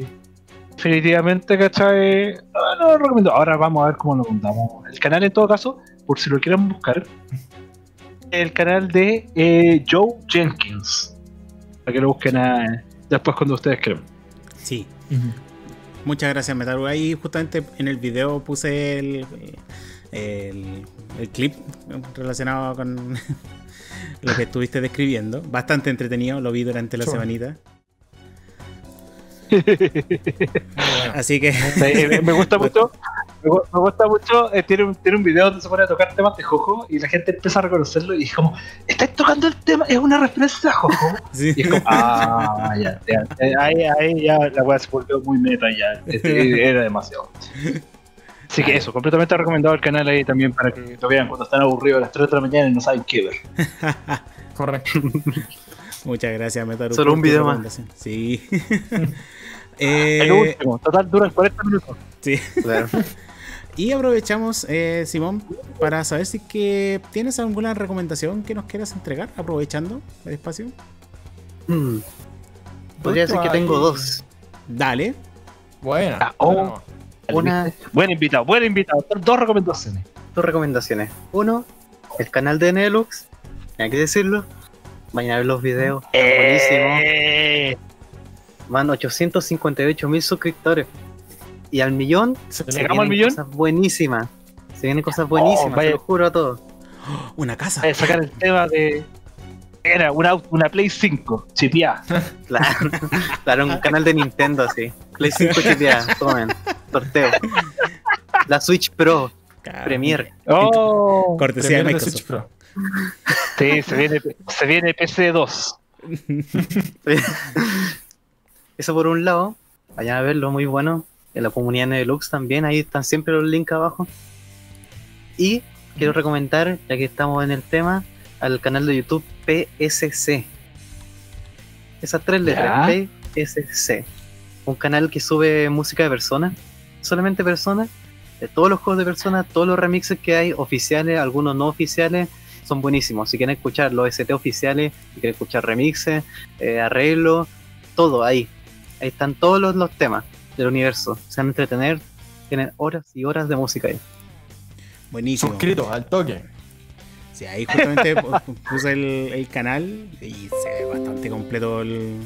definitivamente, ¿cachai? No, lo recomiendo. Ahora vamos a ver cómo lo contamos. El canal, en todo caso, por si lo quieren buscar, el canal de eh, Joe Jenkins. Para que lo busquen ah, después cuando ustedes quieran. Sí. Muchas gracias, Metaru. Ahí justamente en el video puse el, el, el clip relacionado con lo que estuviste describiendo. Bastante entretenido, lo vi durante la Sure. semanita. Así que Eh, me gusta mucho. Me gu- me gusta mucho. eh, tiene, un, tiene un video donde se pone a tocar temas de Jojo y la gente empieza a reconocerlo y es como, ¿estáis tocando el tema? Es una referencia a Jojo. sí. Y es como, ah, ya, ya. Ahí, ahí ya la weá se volvió muy meta ya. Este, Era demasiado. Así que eso, completamente recomendado el canal ahí también para que lo vean cuando están aburridos a las 3 de la mañana y no saben qué ver. Correcto. Muchas gracias, Metaru. Solo un video más. Sí. el Eh, último, total duran 40 minutos. sí. Claro. Y aprovechamos, eh, Simón, para saber si que tienes alguna recomendación que nos quieras entregar, aprovechando el espacio. Mm. Podría decir que tengo dos. Dale. Buena. Ah, oh. Bueno. Una, Buen invitado, buen invitado. Dos recomendaciones. dos recomendaciones. Uno, el canal de Nelux. Hay que decirlo. Vayan a ver los videos. Buenísimo. Eh, Van 858 mil suscriptores. Y al millón, Se se le- ¿Llegamos al vienen millón? cosas buenísimas. Se vienen cosas buenísimas, vaya. te lo juro a todos. Una casa. Voy a sacar el tema de. Era una, una Play 5, chipeada. Claro, claro, un canal de Nintendo así. Play 5 chipeada, tomen, sorteo. La Switch Pro, Cabrón. Premier. Oh, Cortesía de Premier de Switch Microsoft. Pro. sí, se viene, se viene PC2. Eso por un lado, vayan a verlo, muy bueno. En la comunidad Nevelux también, ahí están siempre los links abajo. Y quiero recomendar, ya que estamos en el tema, al canal de YouTube PSC. Esas tres letras, PSC. Un canal que sube música de personas, solamente personas, de todos los juegos de personas, todos los remixes que hay, oficiales, algunos no oficiales, son buenísimos. Si quieren escuchar los ST oficiales, si quieren escuchar remixes, eh, arreglos, todo ahí. Ahí están todos los, los temas del universo. Se van a entretener, tienen horas y horas de música ahí. Buenísimo. Suscrito al toque. Sí, ahí justamente pu- puse el, el canal y se ve bastante completo el,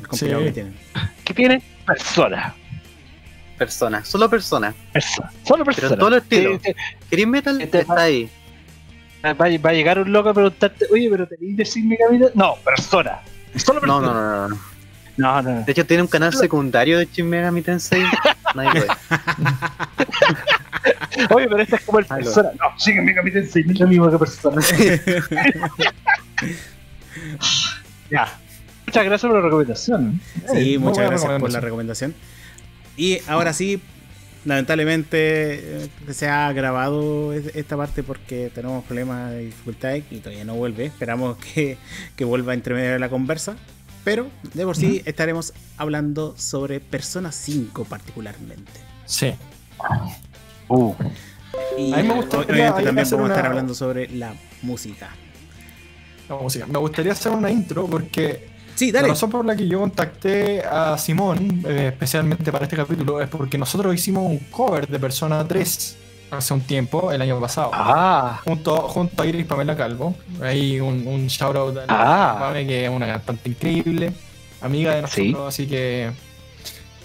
el compilado Sí. que tienen. ¿Qué tiene? Persona. Personas, solo personas. Persona. Solo Pero persona. en todos los estilos. Sí, Green Metal Este- está ahí. sí. Va, va a llegar un loco a preguntarte, oye, pero tenéis de Shin Megami Tensei?" No, persona. Solo persona. no, no, no, no. no. No, no. De hecho, tiene un canal secundario de Shin Megami Tensei. Oye, pero este es como el lo- persona. No, Shin Megami Tensei no es lo mismo que persona. ya. Muchas gracias por la recomendación. Sí, Eh, muchas gracias por la recomendación. Y ahora sí, lamentablemente eh, se ha grabado es- esta parte porque tenemos problemas de dificultades y todavía no vuelve. Esperamos que, que vuelva entre medio de la conversa. Pero de por sí estaremos hablando sobre Persona 5 particularmente. Sí. Uh. Y A mí me gustaría obviamente también hacer vamos a estar una- hablando sobre la música. La música. Me gustaría hacer una intro porque Sí, la dale. razón por la que yo contacté a Simón, eh, especialmente para este capítulo, es porque nosotros hicimos un cover de Persona 3 hace un tiempo, el año pasado. Ah. Junto, junto a Iris Pamela Calvo. Ahí un, un shout out a Ah. Que es una cantante increíble, amiga de nosotros, Sí. así que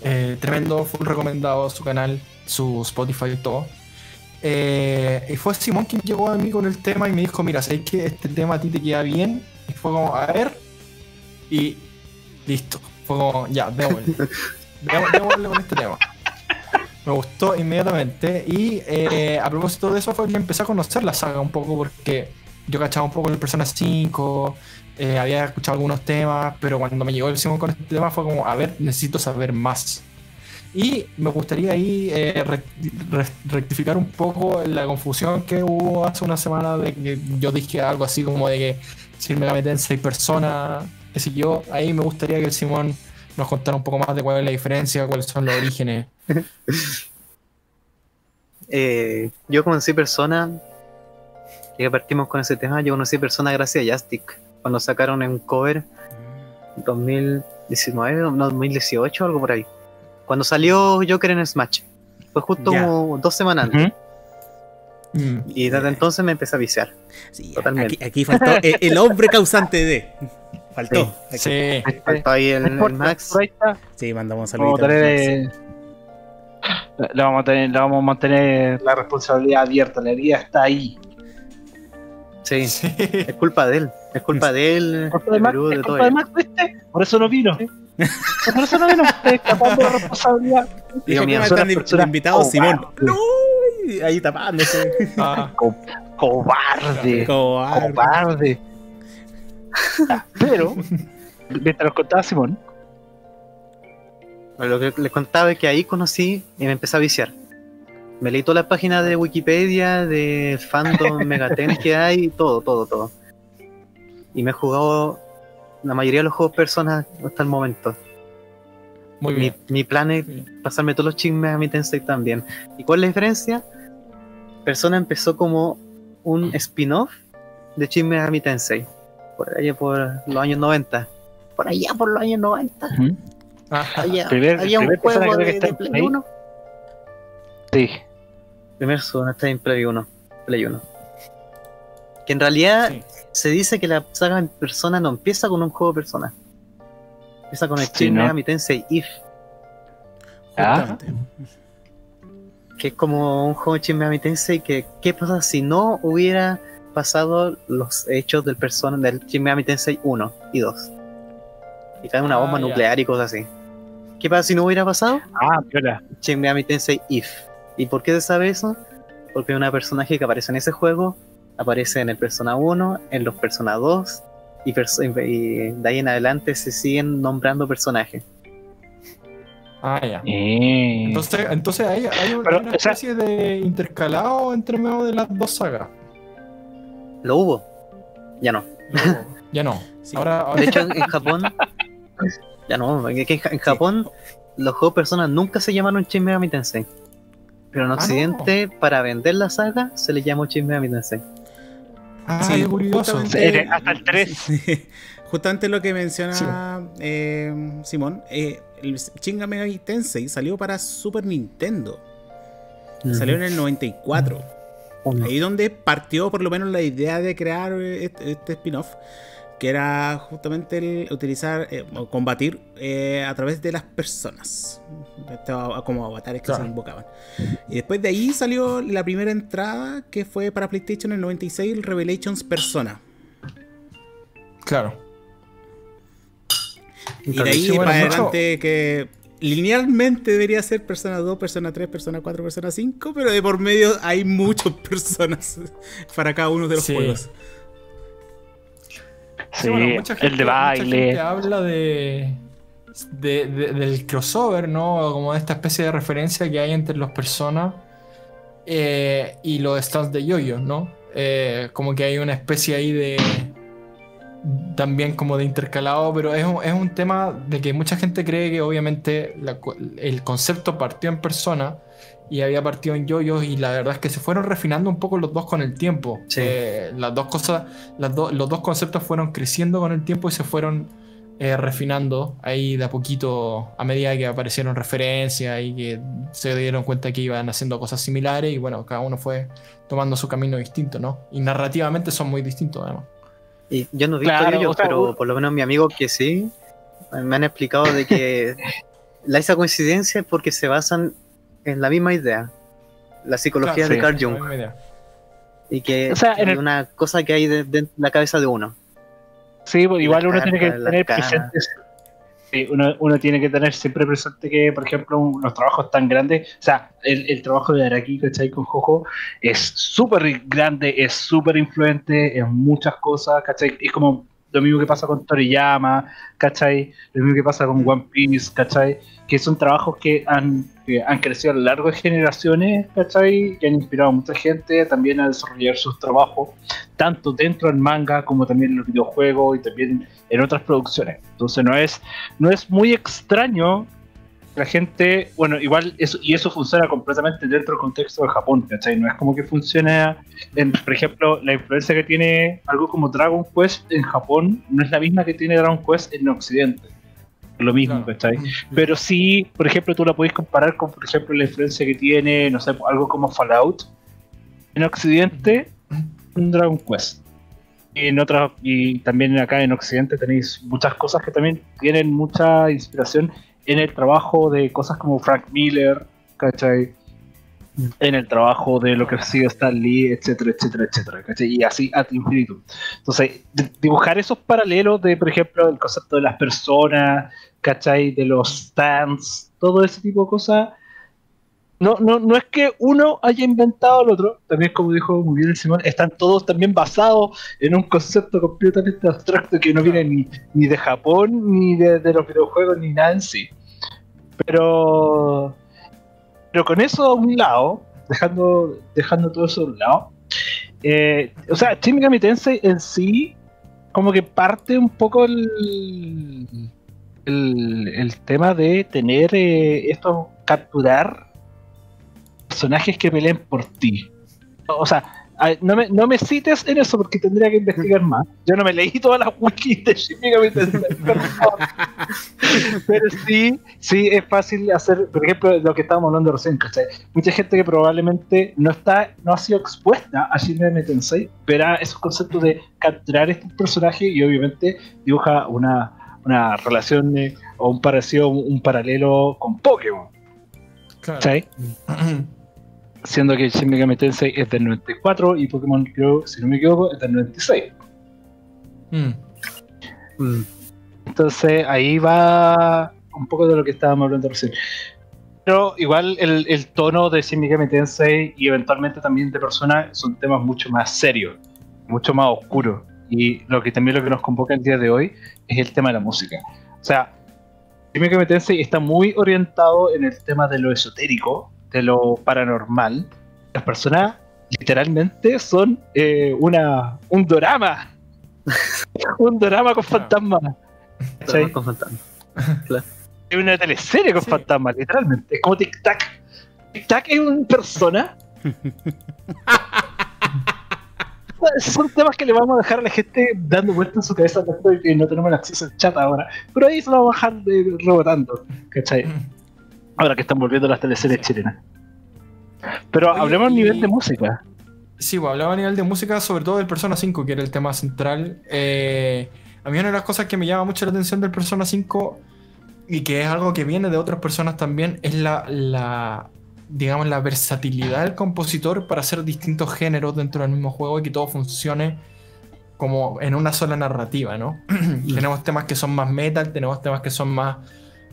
eh, tremendo, full recomendado su canal, su Spotify y todo. Eh, y fue Simón quien llegó a mí con el tema y me dijo, mira, sabes que este tema a ti te queda bien. Y fue como, a ver. Y listo. Fue como, ya, démosle con este tema. Me gustó inmediatamente. Y eh, a propósito de eso fue que empecé a conocer la saga un poco porque yo cachaba un poco el Persona 5, eh, había escuchado algunos temas, pero cuando me llegó el Simón con este tema fue como, a ver, necesito saber más. Y me gustaría ahí eh, re- re- rectificar un poco la confusión que hubo hace una semana de que yo dije algo así como de que si me meten seis personas, qué sé yo, ahí me gustaría que el Simón nos contara un poco más de cuál es la diferencia, cuáles son los orígenes. Eh, yo conocí persona, ya que partimos con ese tema, yo conocí persona gracias a Jastic, cuando sacaron un cover 2019, no, 2018, algo por ahí. Cuando salió Joker en Smash. Fue justo como dos semanas antes. Mm. Y desde entonces me empecé a viciar. Sí, Totalmente. Aquí, aquí faltó el hombre causante de. Faltó. Que- Sí. Faltó ahí el, el Max. Sí, mandamos un Vamos a saludito. tener, Max. eh, le vamos a tener, le vamos a mantener la responsabilidad abierta, la herida está ahí. Sí, Sí. es culpa de él. Es culpa de él, Culpa de de Max, Perú, es de todo. culpa de Max, ¿viste? Por eso no vino. Por eso no vino, escapando de la responsabilidad. Dijo, Dios mío, ¿cómo son están personas de invitados? Simón. No, ahí tapándose. Ah, Cobarde. Cobarde. Cobarde. Ah, Pero, mientras nos contaba Simón, Lo que les contaba es que ahí conocí y me empecé a viciar. Me leí todas las páginas de Wikipedia, de fandom, Megaten que hay, todo, todo, todo. Y me he jugado la mayoría de los juegos personas hasta el momento. muy Mi, bien. mi plan es pasarme todos los chismes a mi Tensei también. ¿Y cuál es la diferencia? Persona empezó como un spin-off de chismes a mi Tensei. Por allá por los años 90. Por allá por los años 90. Ajá. Había, Primer- había un juego de, está de en Play Play. 1. sí. Primer Persona está en Play 1. Play 1. Que en realidad Sí. se dice que la saga en persona no empieza con un juego de persona. Empieza con el Sí, Shin ¿no? Megami Tensei If, Ah. Que es como un juego de Shin Megami Tensei que qué pasa si no hubiera pasado los hechos del persona del Shin Megami Tensei 1 y 2. Y cae una Ah, bomba nuclear y cosas así. ¿Qué pasa si no hubiera pasado? Ah, viola. Shin Megami Tensei If. ¿Y por qué se sabe eso? Porque una personaje que aparece en ese juego aparece en el Persona 1, en los Persona 2 y, perso- y de ahí en adelante se siguen nombrando personajes. Ah, ya. Eh. Entonces, entonces hay, hay una, Pero, una o sea- especie de intercalado entre medio de las dos sagas. Lo hubo. Ya no. ya no. Sí. Ahora, ahora- De hecho, en, en Japón. Ya no. En, Japón, los juegos Persona nunca se llamaron Shin Megami Tensei. Pero en Ah, Occidente, para vender la saga, se le llamó Shin Megami Tensei. ah, Sí, curioso. justamente- hasta el 3. Sí. Justamente lo que menciona eh, Simón, eh, el Shin Megami Tensei salió para Super Nintendo. Salió en el 94. Uno. Ahí donde partió por lo menos la idea de crear este, este spin-off, que era justamente el utilizar eh, o combatir eh, a través de las personas, Estaba como avatares que Claro. se invocaban. Y después de ahí salió la primera entrada que fue para PlayStation en el 96, el Revelations Persona. Claro. Y de ahí para adelante que linealmente debería ser Persona 2, Persona 3, Persona 4, Persona 5, pero de por medio hay muchas personas para cada uno de los Sí. juegos. Sí, bueno, mucha gente- el de mucha baile. gente habla de, de- de- del crossover, ¿no? Como de esta especie de referencia que hay entre los personas eh, y los stands de yoyo, ¿no? Eh, como que hay una especie ahí de. También como de intercalado, pero es un, es un tema de que mucha gente cree que obviamente la el concepto partió en persona y había partido en yoyos y la verdad es que se fueron refinando un poco los dos con el tiempo. Sí. Eh, las dos cosas, las do- los dos conceptos fueron creciendo con el tiempo y se fueron eh, refinando ahí de a poquito a medida que aparecieron referencias y que se dieron cuenta que iban haciendo cosas similares y bueno, cada uno fue tomando su camino distinto, ¿no? Y narrativamente son muy distintos además. Y yo no he visto Claro, yoyos, o sea, pero por lo menos mi amigo que sí, me han explicado de que la esa coincidencia es porque se basan en la misma idea, la psicología Claro, de sí, Carl Jung, y que O sea, el- una cosa que hay de- de- la cabeza de uno. Sí, pues, igual uno tiene que tener cara. Sí, uno, uno tiene que tener siempre presente que, por ejemplo, un- los trabajos tan grandes, o sea, el, el trabajo de Araki, ¿cachai? Con Jojo, es súper grande, es súper influente en muchas cosas, ¿cachai? Es como lo mismo que pasa con Toriyama, ¿cachai? Lo mismo que pasa con One Piece, ¿cachai? Que son trabajos que han, que han crecido a lo largo de generaciones, ¿cachai? Que han inspirado a mucha gente también a desarrollar sus trabajos, tanto dentro del manga como también en los videojuegos y también en otras producciones. Entonces no es, no es muy extraño la gente, bueno, igual eso, y eso funciona completamente dentro del contexto de Japón, ¿cachai? No es como que funciona, en, por ejemplo, la influencia que tiene algo como Dragon Quest en Japón no es la misma que tiene Dragon Quest en Occidente. Lo mismo, Claro. ¿cachai? Pero sí, por ejemplo, tú la podés comparar con, por ejemplo, la influencia que tiene, no sé, algo como Fallout en Occidente, un Dragon Quest. en otras, y también acá en Occidente tenéis muchas cosas que también tienen mucha inspiración en el trabajo de cosas como Frank Miller, ¿cachai? En el trabajo de lo que ha sido Stan Lee, etcétera, etcétera, etcétera, ¿cachai? Y así ad infinitum. Entonces, dibujar esos paralelos de, por ejemplo, el concepto de las personas, ¿cachai? De los stands, todo ese tipo de cosas. No, no, no es que uno haya inventado al otro, también como dijo muy bien el Simón, están todos también basados en un concepto completamente abstracto que no viene ni, de Japón, ni de, los videojuegos, ni sí. Pero, pero con eso a un lado, dejando, dejando todo eso a un lado, eh, o sea, Shin Megami en sí, como que parte un poco el, el, el tema de tener eh, esto, capturar personajes que peleen por ti. O sea, no me, no me cites en eso porque tendría que investigar más. Yo no me leí todas las wikis de Shin Megami. Pero sí, sí es fácil hacer, por ejemplo, lo que estábamos hablando recién, ¿cachai? Mucha gente que probablemente no está, no ha sido expuesta a Shin Megami Tensei, verá esos conceptos de capturar estos personajes y obviamente dibuja una, una relación eh, o un parecido, un, un paralelo con Pokémon, Claro. ¿cachai? Siendo que Shin Megami Tensei es del 94 y Pokémon, creo, si no me equivoco, es del 96. Mm. Mm. Entonces ahí va un poco de lo que estábamos hablando recién. Pero igual el, el tono de Shin Megami Tensei y eventualmente también de Persona son temas mucho más serios, mucho más oscuros. Y lo que también lo que nos convoca el día de hoy es el tema de la música. O sea, Shin Megami Tensei está muy orientado en el tema de lo esotérico, de lo paranormal. Las personas literalmente son eh, una, un drama. un drama con Claro. fantasmas. ¿cachai? Con fantasma. Es una teleserie con Sí. fantasmas, literalmente. Es como Tic Tac. Tic Tac es una persona. Son temas que le vamos a dejar a la gente dando vueltas en su cabeza que no tenemos el acceso al chat ahora. Pero ahí se lo vamos a dejar de- rebotando. ¿Cachai? Ahora que están volviendo las teleseries chilenas. Pero Oye, hablemos a nivel de música. Sí, pues hablaba a nivel de música, sobre todo del Persona 5, que era el tema central. Eh, a mí una de las cosas que me llama mucho la atención del Persona 5 y que es algo que viene de otras personas también, es la, la digamos, la versatilidad del compositor para hacer distintos géneros dentro del mismo juego y que todo funcione como en una sola narrativa, ¿no? tenemos temas que son más metal, tenemos temas que son más,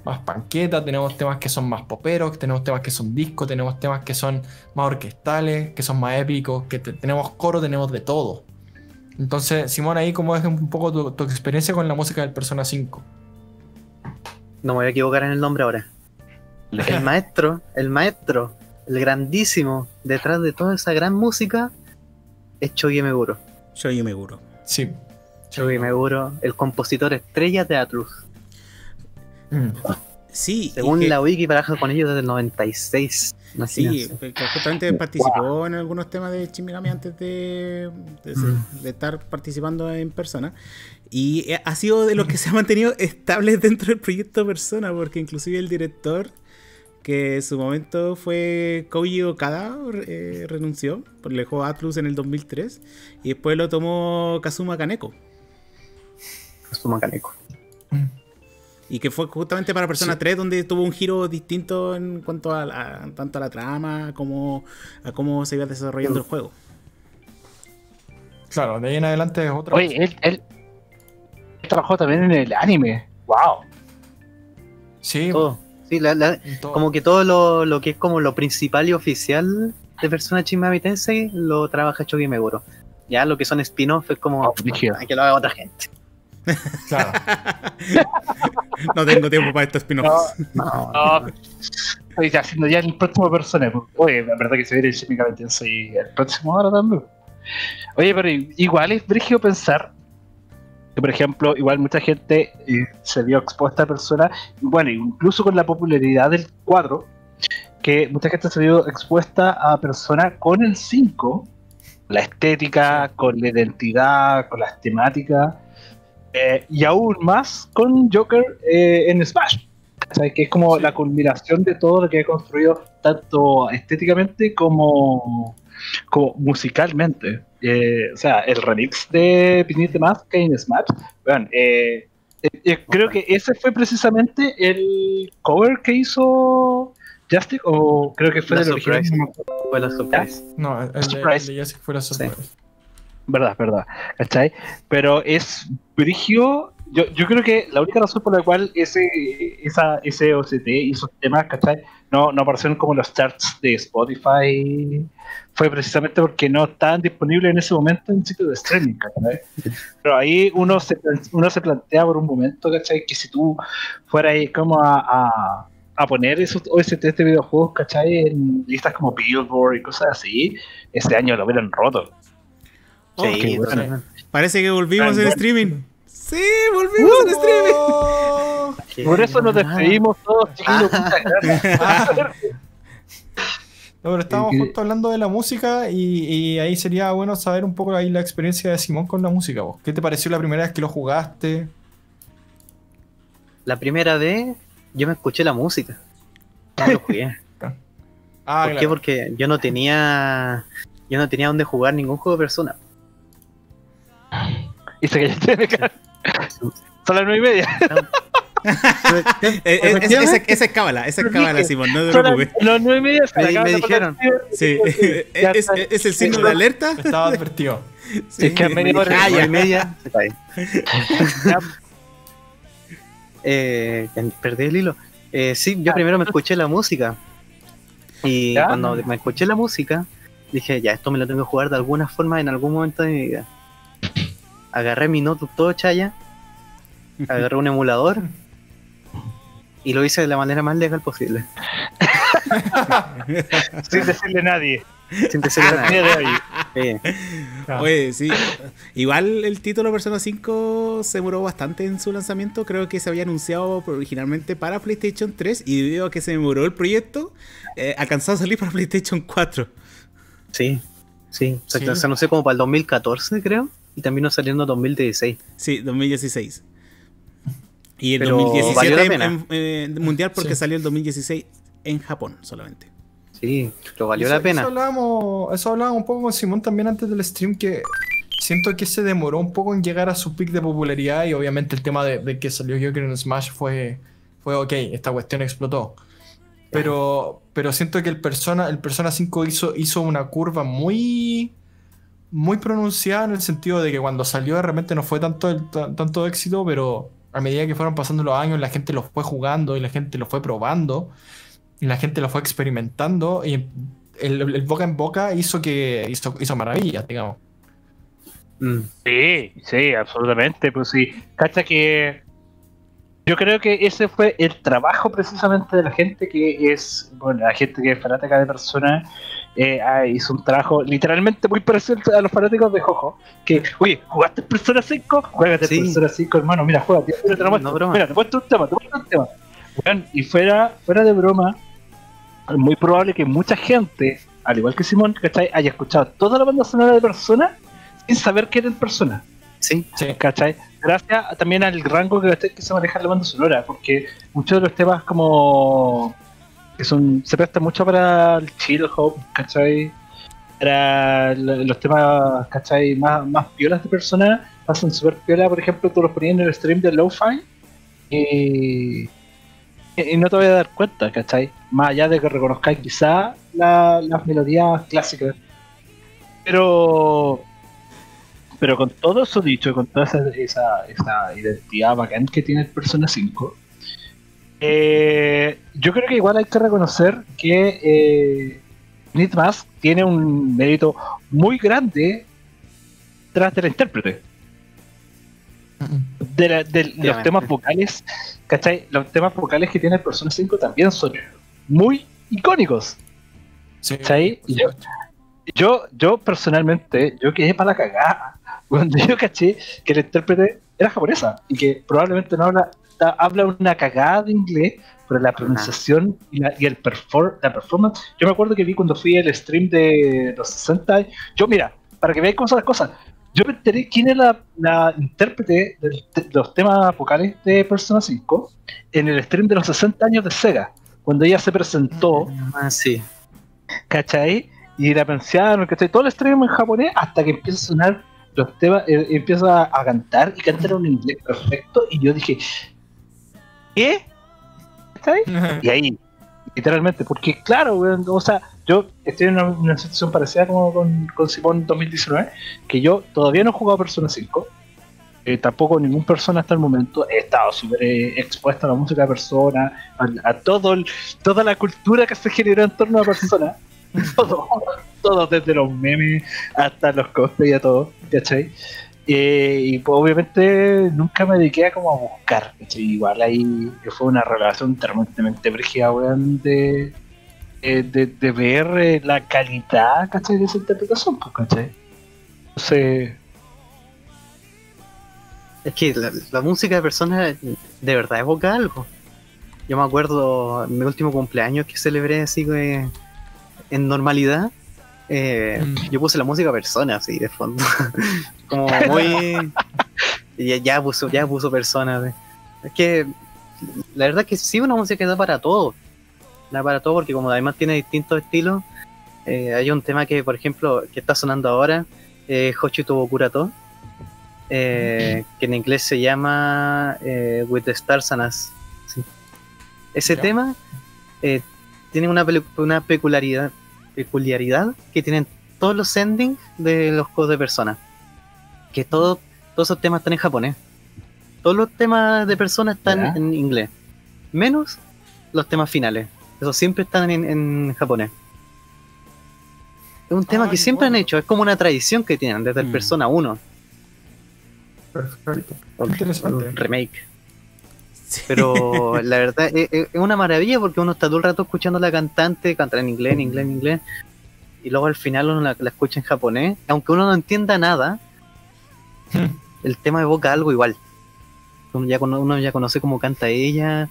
más panqueta, tenemos temas que son más poperos, tenemos temas que son disco, tenemos temas que son más orquestales, que son más épicos, que te- tenemos coro, tenemos de todo. Entonces, Simón, ahí cómo es un poco tu, tu experiencia con la música del Persona 5. No me voy a equivocar en el nombre ahora. El maestro, el maestro, el grandísimo, detrás de toda esa gran música, es Shoji Meguro. Shoji Meguro. Sí. Shoji Meguro, el compositor estrella de Atlus. Mm. Sí, Según que- la wiki, trabaja con ellos desde el 96. Sí, imagínense. justamente participó en algunos temas de Shin Megami antes de, Mm. de estar participando en persona. Y eh, ha sido de los que se ha mantenido estables dentro del proyecto Persona, porque inclusive el director, que en su momento fue Koji Okada, eh, renunció, por le dejó Atlus en el 2003, y después lo tomó Kazuma Kaneko. Su mecánico. Mm. Y que fue justamente para Persona Sí. 3 donde tuvo un giro distinto en cuanto a, la- tanto a la trama como a cómo se iba desarrollando el juego. Claro, de ahí en adelante es otra Oye, él, él trabajó también en el anime. ¡Wow! Sí, Todo. Sí, la- la- en todo. como que todo lo, lo que es como lo principal y oficial de Persona Shin Tensei lo trabaja Shogi Meguro. Ya lo que son spin-off es como Oh, brígido. "Ah, que lo haga otra gente. Claro. No tengo tiempo para estos spin-offs. No, No, estoy haciendo ya el próximo persona. Oye, la verdad que se viene Megami Tensei el próximo ahora también. Oye, pero igual es brígido pensar que, por ejemplo, igual mucha gente eh, se vio expuesta a personas, bueno, incluso con la popularidad del 4, que mucha gente se vio expuesta a personas con el 5, la estética, con la identidad, con las temáticas, eh, y aún más con Joker eh, en Smash. O sea, que es como Sí. la culminación de todo lo que he construido, tanto estéticamente como, como musicalmente. eh, o sea, el remix de Beneath the Mask en Smash, bueno, eh, eh, eh, creo que ese fue precisamente el cover que hizo Justic, o creo que fue La original. surprise. Fue la surprise. No, el de, el Surprise. de Jessic fue la sorpresa. Verdad, verdad, ¿cachai? Pero es brigio. Yo, yo creo que la única razón por la cual ese, esa, ese OCT y esos temas, ¿cachai? No, no aparecieron como los charts de Spotify fue precisamente porque no estaban disponibles en ese momento en sitios de streaming, ¿cachai? Pero ahí uno se, uno se plantea por un momento, ¿cachai? Que si tú fueras como a, a, a poner esos OST de videojuegos, ¿cachai? En listas como Billboard y cosas así, ese año lo hubieran roto. Oh, Sí, qué bueno. totalmente. Parece que volvimos en streaming. Sí, volvimos en streaming. ¡Oh! Por eso nos despedimos todos, chiquillos. Ah. No, pero estábamos justo hablando de la música y, y ahí sería bueno saber un poco ahí la experiencia de Simón con la música. vos. ¿Qué te pareció la primera vez que lo jugaste? La primera vez yo me escuché la música. No lo jugué. Ah, ¿Por qué? claro. Porque yo no tenía. Yo no tenía donde jugar ningún juego de persona. Y se cayó cara. Son las nueve y media. Eh, eh, esa, esa- esa es cábala, esa es cábala, Simón, no te preocupes. las nueve y media. se Me- dijeron. Sí, Ya es, el signo de alerta. Estaba advertido. Sí. Es que a media hora- Ah, y media se cae. Ya. Eh, perdí el hilo. Eh, sí, yo primero me escuché la música. Y ¿Ya? cuando me escuché la música, dije, ya, esto me lo tengo que jugar de alguna forma en algún momento de mi vida. Agarré mi notebook todo chaya, agarré un emulador y lo hice de la manera más legal posible. Sin decirle a nadie. Sin decirle de hoy. Sí. Ah. Oye, sí. Igual el título Persona 5 se demoró bastante en su lanzamiento. Creo que se había anunciado originalmente para PlayStation 3 y debido a que se demoró el proyecto, eh, alcanzó a salir para PlayStation 4. Sí, sí. Se, Sí. se anunció como para el 2014, creo. Y también no salió en el 2016. Sí, 2016. Y el Pero 2017 valió la en- eh, mundial porque Sí. salió el 2016 en Japón solamente. Sí, lo valió Eso- la pena. Eso hablábamos, eso hablábamos un poco con Simón también antes del stream que siento que se demoró un poco en llegar a su pick de popularidad y obviamente el tema de, de que salió Joker en Smash fue, fue ok, esta cuestión explotó. Pero, pero siento que el Persona, el Persona 5 hizo, hizo una curva muy, muy pronunciada en el sentido de que cuando salió de repente no fue tanto, el- ta- tanto éxito, pero a medida que fueron pasando los años la gente lo fue jugando y la gente lo fue probando y la gente lo fue experimentando y el, el boca en boca hizo que hizo, hizo maravillas, digamos. Mm. Sí, sí, absolutamente. Pues sí. Cacha que. Yo creo que ese fue el trabajo precisamente de la gente que es. Bueno, la gente que es fanática de personas. Eh, ah, hizo un trabajo literalmente muy parecido a los fanáticos de Jojo. Que, oye, ¿jugaste Persona 5? Juégate Sí. Persona 5, hermano. Mira, juega. Mira, te lo muestro. No, broma. Mira, te muestro un tema, te muestro un tema. Y fuera, fuera de broma, es muy probable que mucha gente, al igual que Simón, ¿cachai? haya escuchado toda la banda sonora de Persona sin saber que eran Persona. Sí, Sí. ¿cachai? Gracias también al rango que, que se maneja la banda sonora, porque muchos de los temas como que son se prestan mucho para el chill hop, ¿cachai? Para los temas, ¿cachai? Más, más piolas de personas, pasan súper piola, por ejemplo, tú los ponías en el stream de Lo-Fi y, y no te voy a dar cuenta, ¿cachai? Más allá de que reconozcáis quizá la- las melodías clásicas. Pero pero con todo eso dicho, con toda esa, esa, esa identidad bacán que tiene el Persona 5, eh, yo creo que igual hay que reconocer que eh, Need Mask tiene un mérito muy grande tras de la intérprete. De, la- de los temas vocales, ¿cachai? Los temas vocales que tiene el Persona 5 también son muy icónicos. Sí. ¿Cachai? Yo, yo, yo personalmente, yo quedé para la cagada cuando yo caché que la intérprete era japonesa y que probablemente no habla, habla una cagada de inglés, pero la pronunciación y, la, y el perfor la performance. Yo me acuerdo que vi cuando fui al stream de los 60, yo mira, para que veáis cómo son las cosas, yo me enteré quién era la, la intérprete de los temas vocales de Persona 5 en el stream de los 60 años de Sega, cuando ella se presentó. ah, sí. ¿cachai? y ir a pensar, que todo el stream en japonés hasta que empieza a sonar los temas, eh, empieza a cantar y cantar en inglés perfecto y yo dije, ¿qué? ¿Está ahí? Y ahí, literalmente, porque claro, weón, o sea, yo estoy en una, una situación parecida como con, con Simón 2019, que yo todavía no he jugado Persona 5, eh, tampoco ningún persona hasta el momento he estado súper eh, expuesto a la música de persona, a, a todo el- toda la cultura que se generó en torno a persona, todo, todo desde los memes hasta los cosplays y a todo, ¿cachai? Eh, y pues, obviamente nunca me dediqué a como a buscar, ¿cachai? Igual ahí fue una relación tremendamente brígida, weón, de, eh, de, ver eh, la calidad, ¿cachai? De esa interpretación, pues, ¿cachai? Entonces, Es que la, música de personas de verdad evoca algo. Yo me acuerdo mi último cumpleaños que celebré así en normalidad. Eh, Mm. Yo puse la música persona así de fondo. Como muy. ya, ya puso, ya puso persona. Es que la verdad es que sí, una música que da para todo. Da para todo porque como además tiene distintos estilos. eh, hay un tema que, por ejemplo, que está sonando ahora, eh, Hochi Tobokurato, eh, que en inglés se llama eh, With the Stars and Us. Sí. Ese Ya. tema tiene una, una peculiaridad, peculiaridad que tienen todos los endings de los juegos de Persona. Que todo, todos esos temas están en japonés. Todos los temas de Persona están en inglés. Menos los temas finales. Esos siempre están en, en japonés. Es un tema Ay, que siempre han hecho, es como una tradición que tienen desde el Mm. Persona 1. Perfecto. Interesante. remake. Sí. Pero la verdad es, es- es una maravilla porque uno está todo el rato escuchando a la cantante cantar en inglés, en inglés, en inglés. Y luego al final uno la, la escucha en japonés. Aunque uno no entienda nada, el tema evoca algo igual. Uno ya, uno ya conoce cómo canta ella,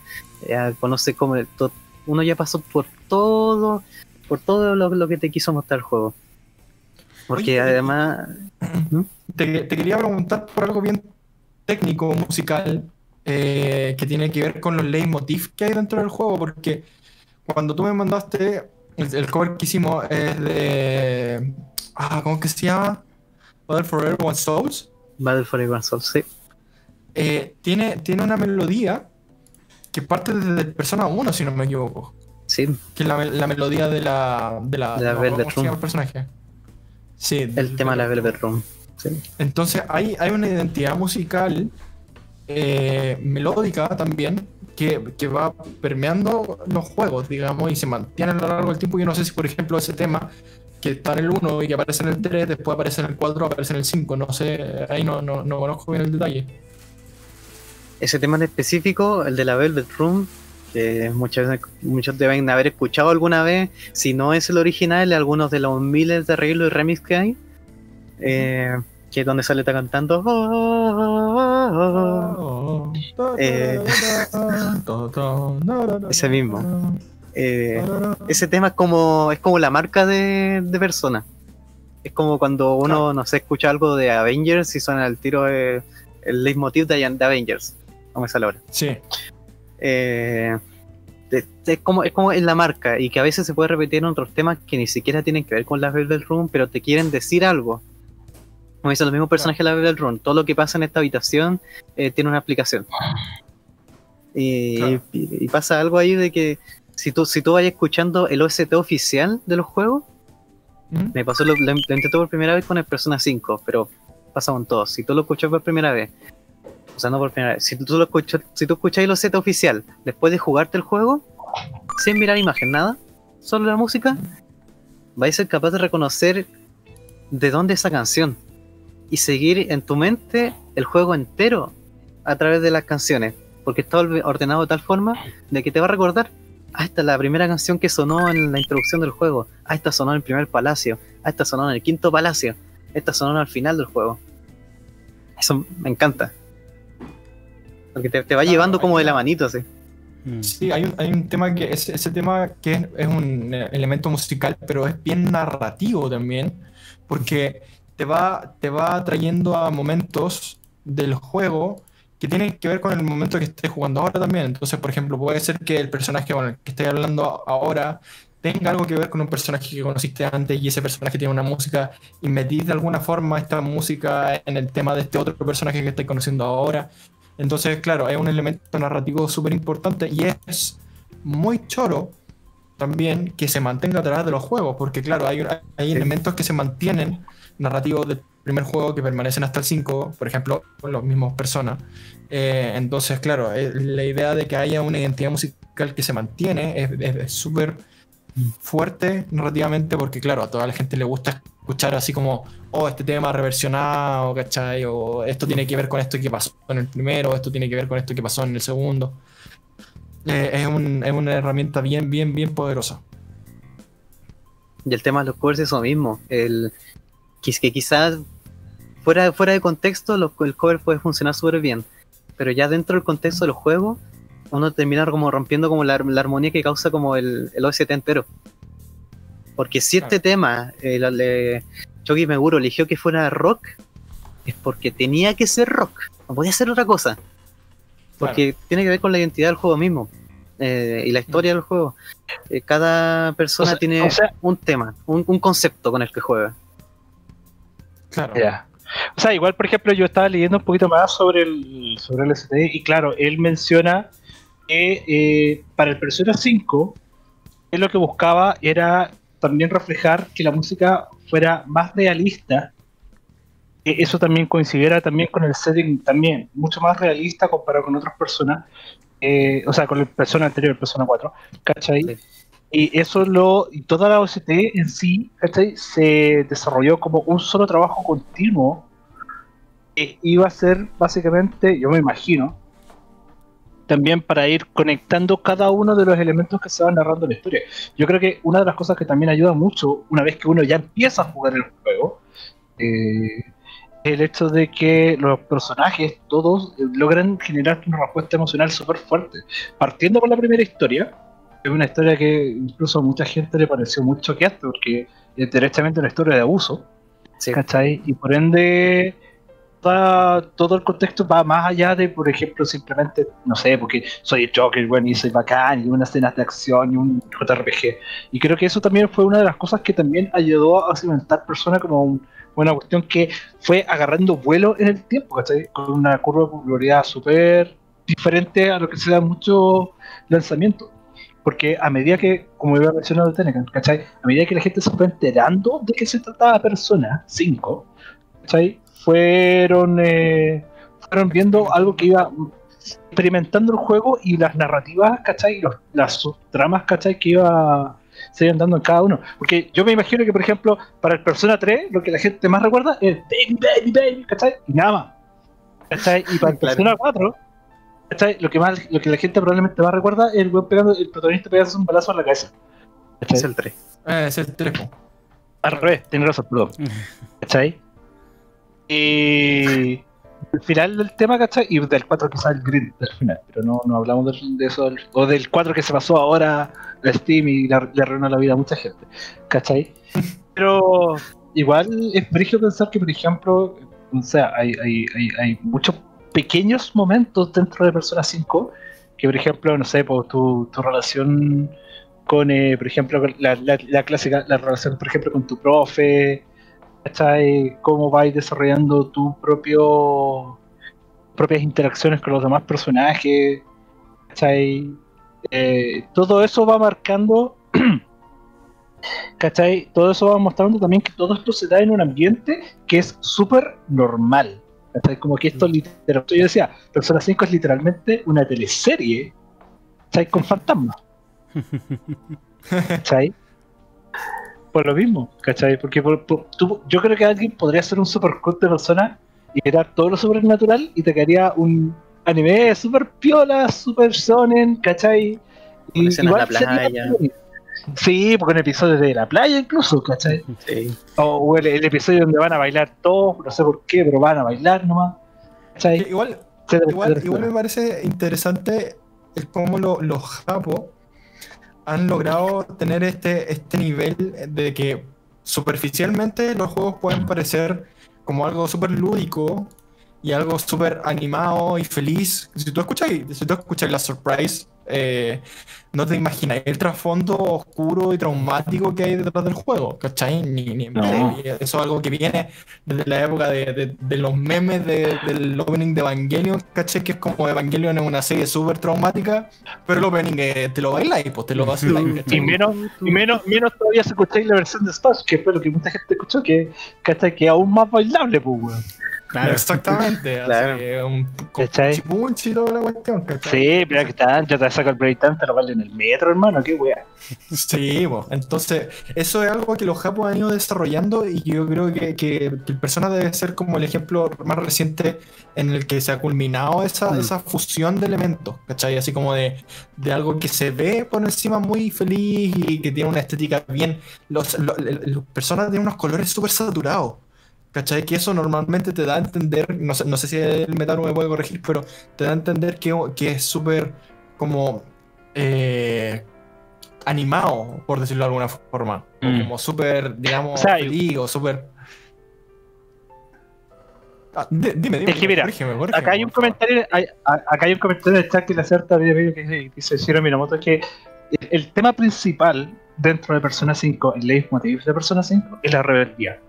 ya conoce cómo... to- uno ya pasó por todo, por todo lo, lo que te quiso mostrar el juego. Porque Oye, además... Te, te quería preguntar por algo bien técnico, musical, eh, que tiene que ver con los leitmotiv que hay dentro del juego, porque cuando tú me mandaste, el, el cover que hicimos es de... Ah, ¿Cómo que se llama? Battle for Everyone Souls. Battle for Everyone Souls, sí. Eh, tiene, tiene una melodía que parte desde Persona 1, si no me equivoco. Sí, Que es la, la melodía de la... De la, De la no Velvet Room. el personaje. Sí, el tema de la Velvet Room. Sí. Entonces hay, hay una identidad musical eh, melódica también que, que va permeando los juegos, digamos, y se mantiene a lo largo del tiempo. Yo no sé si, por ejemplo, ese tema que está en el 1 y que aparece en el 3, después aparece en el 4, aparece en el 5, no sé, ahí no, no, no conozco bien el detalle. Ese tema en específico, el de la Velvet Room, que muchas muchos deben haber escuchado alguna vez, si no es el original, algunos de los miles de arreglos y remix que hay, eh, que es donde sale está cantando. Eh, ese mismo. Eh, ese tema es como es como la marca de, de persona. Es como cuando uno, no sé, escucha algo de Avengers y suena el tiro de, el leitmotiv de, de Avengers. No me sale ahora. Sí, Eh, es como es como en la marca y que a veces se puede repetir en otros temas que ni siquiera tienen que ver con la Velvet Room, pero te quieren decir algo. Como dicen los mismos personajes de la Velvet Room, todo lo que pasa en esta habitación eh, tiene una explicación. Y, Claro. y- y pasa algo ahí de que si tú, si tú vayas escuchando el OST oficial de los juegos, ¿Mm? me pasó lo, lo, lo intenté por primera vez con el Persona 5, pero pasa con todos. Si tú lo escuchas por primera vez, o sea, no por primera vez, si tú lo escuchas, si tú escuchas el OST oficial después de jugarte el juego, sin mirar imagen, nada, solo la música, vais a ser capaz de reconocer de dónde es esa canción y seguir en tu mente el juego entero a través de las canciones, porque está ordenado de tal forma de que te va a recordar ah, esta es la primera canción que sonó en la introducción del juego. Ah, esta sonó en el primer palacio. Ah, esta sonó en el quinto palacio. Esta sonó al final del juego. Eso me encanta. Porque te, te va Claro, llevando como de la manito, así. Mm. Sí, hay un, hay un tema que es ese tema que es, es un eh, elemento musical, pero es bien narrativo también, porque te va, te va trayendo a momentos del juego que tienen que ver con el momento que estés jugando ahora también. Entonces, por ejemplo, puede ser que el personaje con el que estoy hablando ahora tenga algo que ver con un personaje que conociste antes y ese personaje tiene una música y metís de alguna forma esta música en el tema de este otro personaje que estáis conociendo ahora. Entonces, claro, es un elemento narrativo súper importante y es muy choro también que se mantenga a través de los juegos, porque claro, hay, hay elementos que se mantienen narrativos del primer juego que permanecen hasta el 5, por ejemplo, con los mismos personas. Eh, entonces, claro, eh, la idea de que haya una identidad musical que se mantiene es súper fuerte narrativamente, porque claro, a toda la gente le gusta escuchar así como, oh, este tema reversionado, ¿cachai? O esto tiene que ver con esto que pasó en el primero, esto tiene que ver con esto que pasó en el segundo. Eh, es, una herramienta bien, bien, bien poderosa. Y el tema de los covers es eso mismo. El, que quizás fuera, fuera de contexto el cover puede funcionar súper bien. Pero ya dentro del contexto del juego, uno termina como rompiendo como la, armonía que causa como el, el OST entero. Porque si este tema, el, Choki Meguro eligió que fuera rock, es porque tenía que ser rock. No podía ser otra cosa. Porque tiene que ver con la identidad del juego mismo. Eh, y la historia del juego. Eh, cada persona tiene un tema, un, concepto con el que juega. Claro. O sea, igual, por ejemplo, yo estaba leyendo un poquito más sobre el, sobre el ST y claro, él menciona que eh, para el Persona 5, él lo que buscaba era también reflejar que la música fuera más realista eso también coincidiera también con el setting también, mucho más realista comparado con otras personas, eh, o sea, con la persona anterior, persona 4, ¿cachai? Y eso lo, y toda la OCT en sí, ¿cachai? Se desarrolló como un solo trabajo continuo que iba a ser básicamente, yo me imagino, también para ir conectando cada uno de los elementos que se van narrando en la historia. Yo creo que una de las cosas que también ayuda mucho, una vez que uno ya empieza a jugar el juego, eh, el hecho de que los personajes todos logran generar una respuesta emocional súper fuerte. Partiendo por la primera historia, es una historia que incluso a mucha gente le pareció muy choqueante porque es directamente una historia de abuso. ¿Cachai? Y por ende, todo el contexto va más allá de, por ejemplo, simplemente, no sé, porque soy el Joker, bueno, y soy bacán, y una escena de acción, y un JRPG. Y creo que eso también fue una de las cosas que también ayudó a cimentar personas como un una cuestión que fue agarrando vuelo en el tiempo, ¿cachai? Con una curva de popularidad súper diferente a lo que se da en muchos lanzamientos. Porque a medida que, como había mencionado Tenecan, ¿cachai? A medida que la gente se fue enterando de que se trataba Persona 5, ¿cachai? Fueron, eh, fueron viendo algo que iba experimentando el juego y las narrativas, ¿cachai? Los, las tramas, ¿cachai? Que iba se iban dando en cada uno. Porque yo me imagino que, por ejemplo, para el Persona 3, lo que la gente más recuerda es Baby, Baby, Baby, ¿cachai? Y nada más. ¿cachai? Y para el Persona 4, ¿cachai? Lo que, más, lo que la gente probablemente más recuerda es el pegando, el protagonista pegándose un balazo en la cabeza. ¿cachai? Es el 3. Eh, es el 3. Al revés, tiene razón, perdón. ¿cachai? Y el final del tema, ¿cachai? Y del 4 quizás el grid del final, pero no, no hablamos de, eso, o del 4 que se pasó ahora a Steam y le, arruinó la vida a mucha gente, ¿cachai? Pero igual es brillo pensar que, por ejemplo, o sea, hay, hay, hay, hay muchos pequeños momentos dentro de Persona 5 que, por ejemplo, no sé, pues, tu, tu relación con, eh, por ejemplo, la, la, la, clásica, la relación, por ejemplo, con tu profe, ¿cachai? Cómo vais desarrollando tu propio propias interacciones con los demás personajes, ¿cachai? Eh, todo eso va marcando, ¿cachai? Todo eso va mostrando también que todo esto se da en un ambiente que es súper normal, Como que esto mm. literalmente, yo decía, Persona 5 es literalmente una teleserie, ¿cachai? Con fantasmas, ¿cachai? por lo mismo, ¿cachai? Porque yo creo que alguien podría hacer un super de persona y crear todo lo sobrenatural y te quedaría un anime super piola, super sonen, ¿cachai? Y igual la playa. Sí, porque en episodios de la playa incluso, ¿cachai? Sí. O, el, episodio donde van a bailar todos, no sé por qué, pero van a bailar nomás. ¿cachai? Igual, igual, me parece interesante el cómo los japos han logrado tener este, este nivel de que superficialmente los juegos pueden parecer como algo súper lúdico y algo súper animado y feliz. Si tú escuchas, si tú escuchas la surprise eh, no te imaginas el trasfondo oscuro y traumático que hay detrás del juego, ¿cachai? Ni, ni- No. Eso es algo que viene desde la época de, de- de los memes de- del opening de Evangelion, ¿cachai? Que es como Evangelion es una serie súper traumática, pero el opening eh, te lo bailáis, pues te lo vaciláis, Y menos, y menos, menos todavía se escucháis la versión de Smash, que fue lo que mucha gente escuchó, que, ¿cachai? que es aún más bailable, pues, weón. Claro. Exactamente, Claro. así, un toda la cuestión, ¿cachai? Sí, pero que están, yo te saco el breakdance, te lo vale en el metro, hermano, qué weá. Sí, po. entonces eso es algo que los japos han ido desarrollando y yo creo que, que, que el Persona debe ser como el ejemplo más reciente en el que se ha culminado esa, Mm. esa fusión de elementos, ¿cachai? Así como de, de algo que se ve por encima muy feliz y que tiene una estética bien. Los, lo- el- el- los Persona tienen unos colores súper saturados. ¿Cachai? Que eso normalmente te da a entender, no sé, no sé si el Metaru me puede corregir, pero te da a entender que, que es súper como eh, animado, por decirlo de alguna forma. O Mm. como súper, digamos, O sea, feliz o súper... Ah, di- dime, dime. Es que mira, corrígeme, corrígeme, Acá hay un comentario, hay- acá hay un comentario en el chat que le acerta que dice Shiro Minamoto es que el, el tema principal dentro de Persona 5, el leitmotiv de Persona 5, es la rebeldía.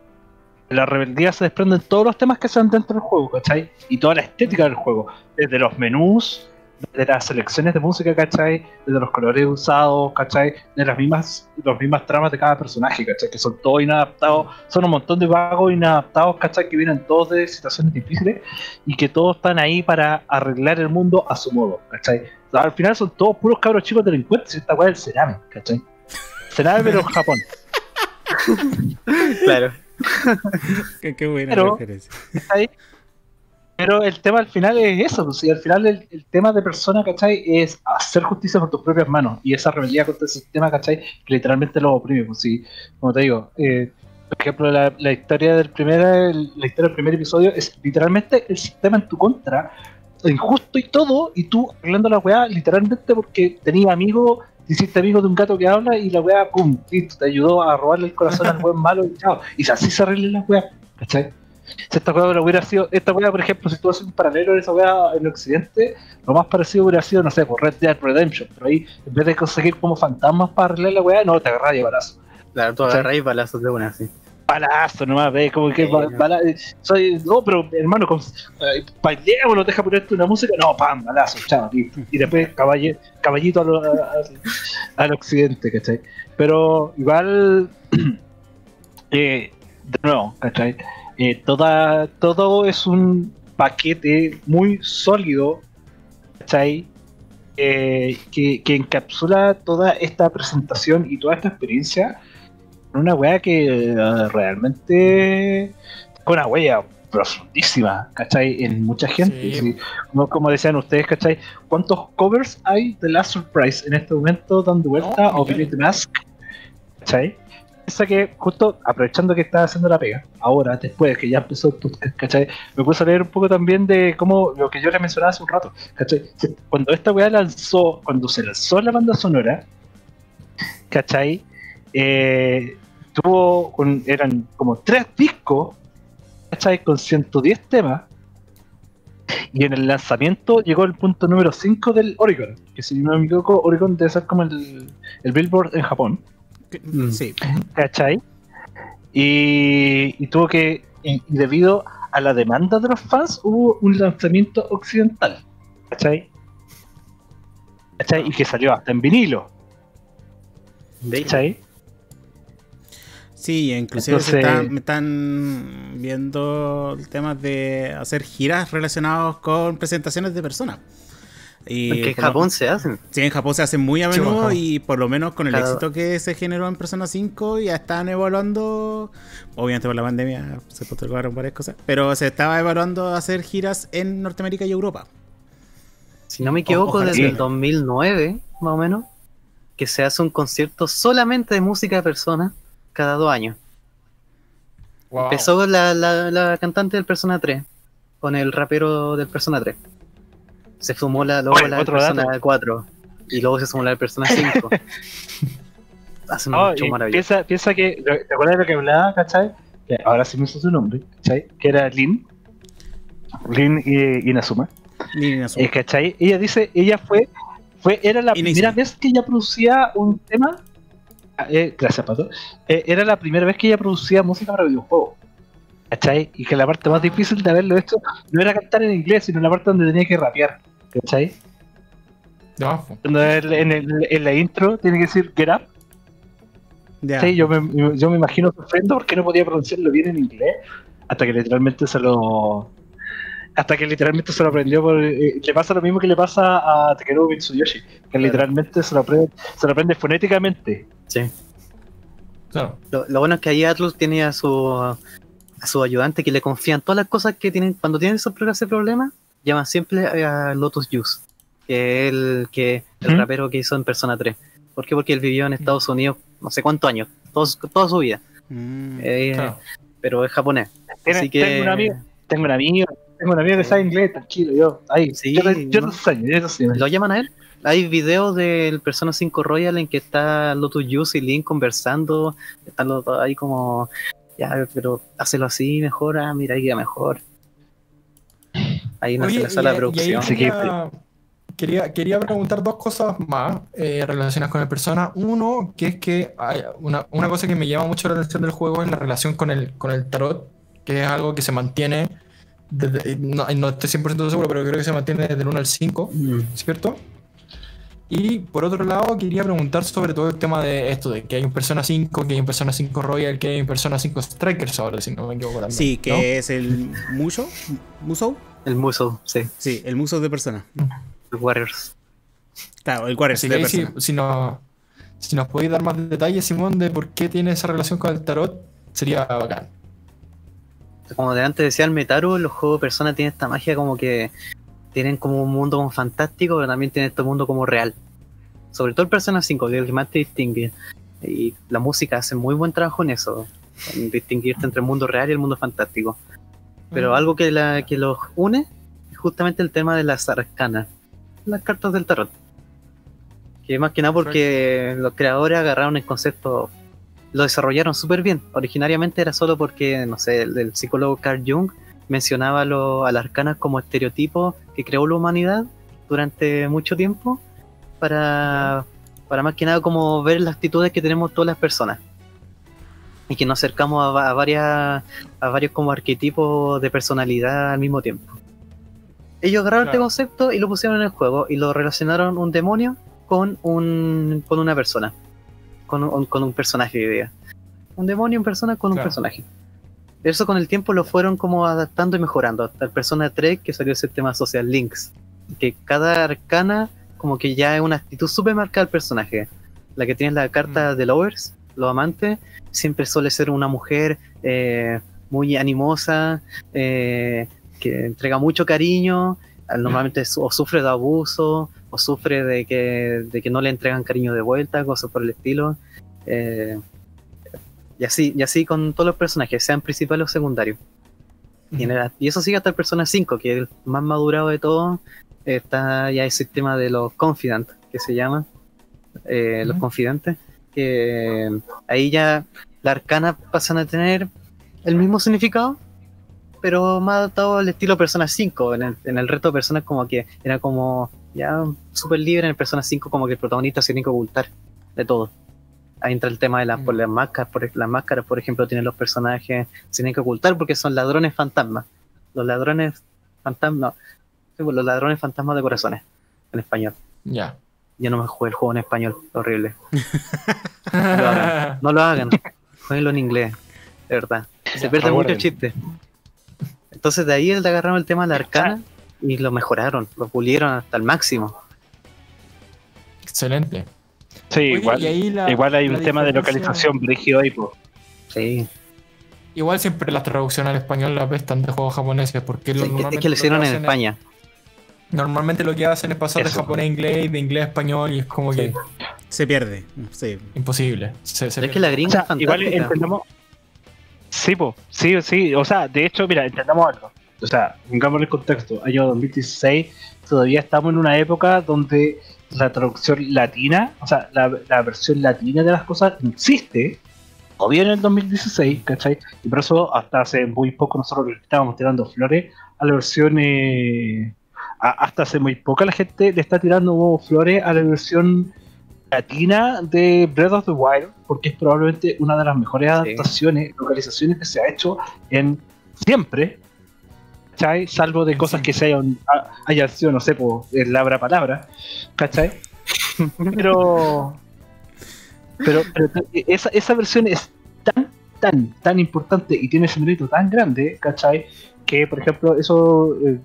La rebeldía se desprenden todos los temas que se dan dentro del juego, ¿cachai? Y toda la estética del juego, desde los menús, desde las selecciones de música, ¿cachai? Desde los colores usados, ¿cachai? De las mismas, las mismas tramas de cada personaje, ¿cachai? Que son todos inadaptados, son un montón de vagos inadaptados, ¿cachai? Que vienen todos de situaciones difíciles y que todos están ahí para arreglar el mundo a su modo, ¿cachai? O sea, al final son todos puros cabros chicos delincuentes y esta weá es el Cerame, ¿cachai? Cerame pero en Japón, Claro. Qué, qué buena Pero- referencia. ¿cachai? Pero el tema al final es eso, pues, y al final el, el tema de persona, ¿cachai? Es hacer justicia con tus propias manos y esa rebeldía contra el sistema, ¿cachai? Que literalmente lo oprime, pues como te digo, eh, por ejemplo, la, la historia del primer, la historia del primer episodio es literalmente el sistema en tu contra, injusto y todo, y tú arreglando la weá literalmente porque tenías amigos, hiciste amigo de un gato que habla y la weá, pum, listo, te ayudó a robarle el corazón al buen malo y chao. Y así se arreglan las weas, ¿cachai? Si esta weá hubiera sido, esta weá, por ejemplo, si tú haces un paralelo de esa weá en Occidente, lo más parecido hubiera sido, no sé, por Red Dead Redemption, pero ahí, en vez de conseguir como fantasmas para arreglar la weá, no, te agarras de balazo. Claro, tú agarras y balazos de una, sí. Balazo nomás, ves, como que ba- bala- soy, no, pero hermano, con, eh, bailemos, no deja ponerte una música, no, pam, balazo, chao, listo. Y después caballe- caballito al, al- al occidente, ¿cachai? Pero igual, eh, de nuevo, ¿cachai? Eh, toda, todo es un paquete muy sólido, ¿cachai? Eh, que, que encapsula toda esta presentación y toda esta experiencia en una wea que eh, realmente fue una wea profundísima, ¿cachai? En mucha gente. Sí. sí. Como, como decían ustedes, ¿cachai? ¿Cuántos covers hay de Last Surprise en este momento dando vuelta No, o. Billy the Mask? ¿Cachai? Piensa que justo aprovechando que estaba haciendo la pega, ahora, después que ya empezó, ¿cachai? Me puse a leer un poco también de cómo lo que yo les mencionaba hace un rato, ¿cachai? Cuando esta weá lanzó, cuando se lanzó la banda sonora, ¿cachai? Eh, tuvo, un- eran como tres discos, ¿cachai? Con 110 temas. Y en el lanzamiento llegó el punto número 5 del Oregon, que si no me equivoco, Oregon debe ser como el, el Billboard en Japón. Mm. Sí. ¿cachai? Y, y tuvo que, y, y debido a la demanda de los fans, hubo un lanzamiento occidental, ¿cachai? ¿cachai? Y que salió hasta en vinilo, ¿cachai? Sí, inclusive se Entonces- están, me están viendo el tema de hacer giras relacionados con presentaciones de personas. Y porque en lo- Japón se hacen. Sí, en Japón se hace muy a menudo y por lo menos con el éxito que se generó en Persona 5 ya están evaluando, obviamente por la pandemia se postergaron varias cosas, pero se estaba evaluando hacer giras en Norteamérica y Europa. Si no me equivoco, desde el 2009, más o menos, que se hace un concierto solamente de música de personas cada dos años. Wow. Empezó con la, la, la cantante del Persona 3, con el rapero del Persona 3. Se sumó la, luego Oye, la Persona dato. 4, y luego se sumó la del Persona 5. Hace un maravilloso. piensa, piensa que, ¿te acuerdas de lo que hablaba, cachai? Que ahora sí me hizo su nombre, ¿cachai? Que era Lin, Lin y Inazuma. Ni ni Eh, ¿cachai? Ella dice, ella fue fue, era la primera vez que ella producía un tema. Ah, eh, gracias, Pato. Eh, era la primera vez que ella producía música para videojuegos. ¿Cachai? Y que la parte más difícil de haberlo hecho no era cantar en inglés, sino la parte donde tenía que rapear. ¿Cachai? Cuando él en, el- en la intro tiene que decir get up. Ya. Sí, yo me, yo me imagino sufriendo porque no podía pronunciarlo bien en inglés. Hasta que literalmente se lo. Hasta que literalmente se lo aprendió por. eh, le pasa lo mismo que le pasa a Takeru Mitsuyoshi. Que literalmente se lo aprende, se lo aprende fonéticamente. Sí. Claro. Lo, lo bueno es que ahí Atlus tiene a su, a su ayudante que le confían todas las cosas que tienen. Cuando tienen esos ese problema, llaman siempre a Lotus Juice, que es el, que, el ¿Mm? rapero que hizo en Persona 3. ¿Por qué? Porque él vivió en Estados Unidos no sé cuántos años, todos, toda su vida, Mm. Eh, claro. pero es japonés. Así que. Tengo un amigo, tengo un amigo, tengo un amigo que sabe inglés, tranquilo, yo. Ahí, Sí, yo, yo no. sé, yo no sé. ¿Lo llaman a él? Hay videos del Persona 5 Royal en que está Lotus Juice y Link conversando. Están los dos ahí como, ya, pero hazlo así mejor, ah, mira, ahí queda mejor. Ahí nace Oye, la sala de y- y ahí producción. Quería, quería preguntar dos cosas más eh, relacionadas con el persona. Uno, que es que hay una, una cosa que me llama mucho la atención del juego es la relación con el, con el tarot, que es algo que se mantiene, desde- no, no estoy 100% seguro, pero creo que se mantiene desde el 1 al 5, Mm. ¿cierto? Y por otro lado, quería preguntar sobre todo el tema de esto, de que hay un Persona 5, que hay un Persona 5 Royal, que hay un Persona 5 Strikers ahora, si no me equivoco también. Sí, que ¿no? es el Musou. ¿Musou? El Musou, sí, Sí, el Musou de persona. los Warriors. Claro, el Warriors Así de que ahí si, nos, si nos podéis dar más detalles, Simón, de por qué tiene esa relación con el tarot, sería bacán. Como de antes decía el Metaru, los juegos de Persona tienen esta magia como que tienen como un mundo como fantástico, pero también tienen este mundo como real. Sobre todo el Persona 5, que es el que más te distingue. Y la música hace muy buen trabajo en eso, en distinguirte entre el mundo real y el mundo fantástico. Pero Mm. algo que, la, que los une es justamente el tema de las arcanas, las cartas del tarot. Que más que nada porque los creadores agarraron el concepto, lo desarrollaron súper bien. Originariamente era solo porque, no sé, el, el psicólogo Carl Jung mencionaba lo, a las arcanas como estereotipo que creó la humanidad durante mucho tiempo para, para más que nada como ver las actitudes que tenemos todas las personas. Y que nos acercamos a, va- a varias a varios como arquetipos de personalidad al mismo tiempo. Ellos agarraron este Claro. concepto y lo pusieron en el juego y lo relacionaron un demonio con un con una persona, con un, con un personaje de idea. Un demonio en persona con un personaje. Eso con el tiempo lo fueron como adaptando y mejorando. Hasta el Persona 3 que salió ese tema social links. Que cada arcana como que ya es una actitud súper marcada del personaje. La que tiene la carta de lovers, los amantes, siempre suele ser una mujer eh, muy animosa, eh, que entrega mucho cariño, al- normalmente su- o sufre de abuso, o sufre de que, de que no le entregan cariño de vuelta, cosas por el estilo. Eh, y así, y así con todos los personajes, sean principales o secundarios. Y, en el- y eso sigue hasta el Persona 5, que es el más madurado de todo. Está ya el sistema de los confident, que se llama. eh, Los confidentes. Que ahí ya las arcanas pasan a tener el mismo significado, pero más adaptado al estilo Persona 5. En el, en el resto de personas como que era como ya súper libre, en el Persona 5 como que el protagonista se tiene que ocultar de todo. Ahí entra el tema de las, Mm. por las máscaras, por, las máscaras, por ejemplo, tienen los personajes, se tienen que ocultar porque son ladrones fantasmas. Los ladrones fantasmas, sí, pues, los ladrones fantasmas de corazones, en español. Ya. Yo no me jugué el juego en español, horrible. lo hagan. No lo hagan, jueguenlo en inglés, de verdad. Se pierde mucho recuerden. chiste. Entonces de ahí el de agarraron el tema de la arcana y lo mejoraron, lo pulieron hasta el máximo. Excelente. Sí, Oye, igual, y ahí la- igual hay un tema de localización brígido ahí, po. Sí, Igual siempre las traducciones al español las pestan de juegos japoneses, porque lo- es que, es normalmente que lo hicieron en es- España. Normalmente lo que hacen es pasar de japonés a inglés y de inglés a español y es como que Se pierde. Sí. imposible. Se- se es que la O gringa sea, es igual entendamos. Sí, po, sí, sí. O sea, de hecho, mira, entendamos algo. O sea, pongamos el contexto. Año 2016, todavía estamos en una época donde la traducción latina, o sea, la, versión latina de las cosas existe. Todavía en el 2016, ¿cachai? Y por eso hasta hace muy poco nosotros le estábamos tirando flores a la versión eh, hasta hace muy poca la gente le está tirando flores a la versión latina de Breath of the Wild, porque es probablemente una de las mejores adaptaciones, localizaciones que se ha hecho en siempre, ¿cachai? Salvo de cosas que se hayan, sido, no sé, por el labra palabra, ¿cachai? Pero, pero, pero esa, esa versión es tan, tan, tan importante y tiene ese mérito tan grande, ¿cachai? Que, por ejemplo, eso, eh,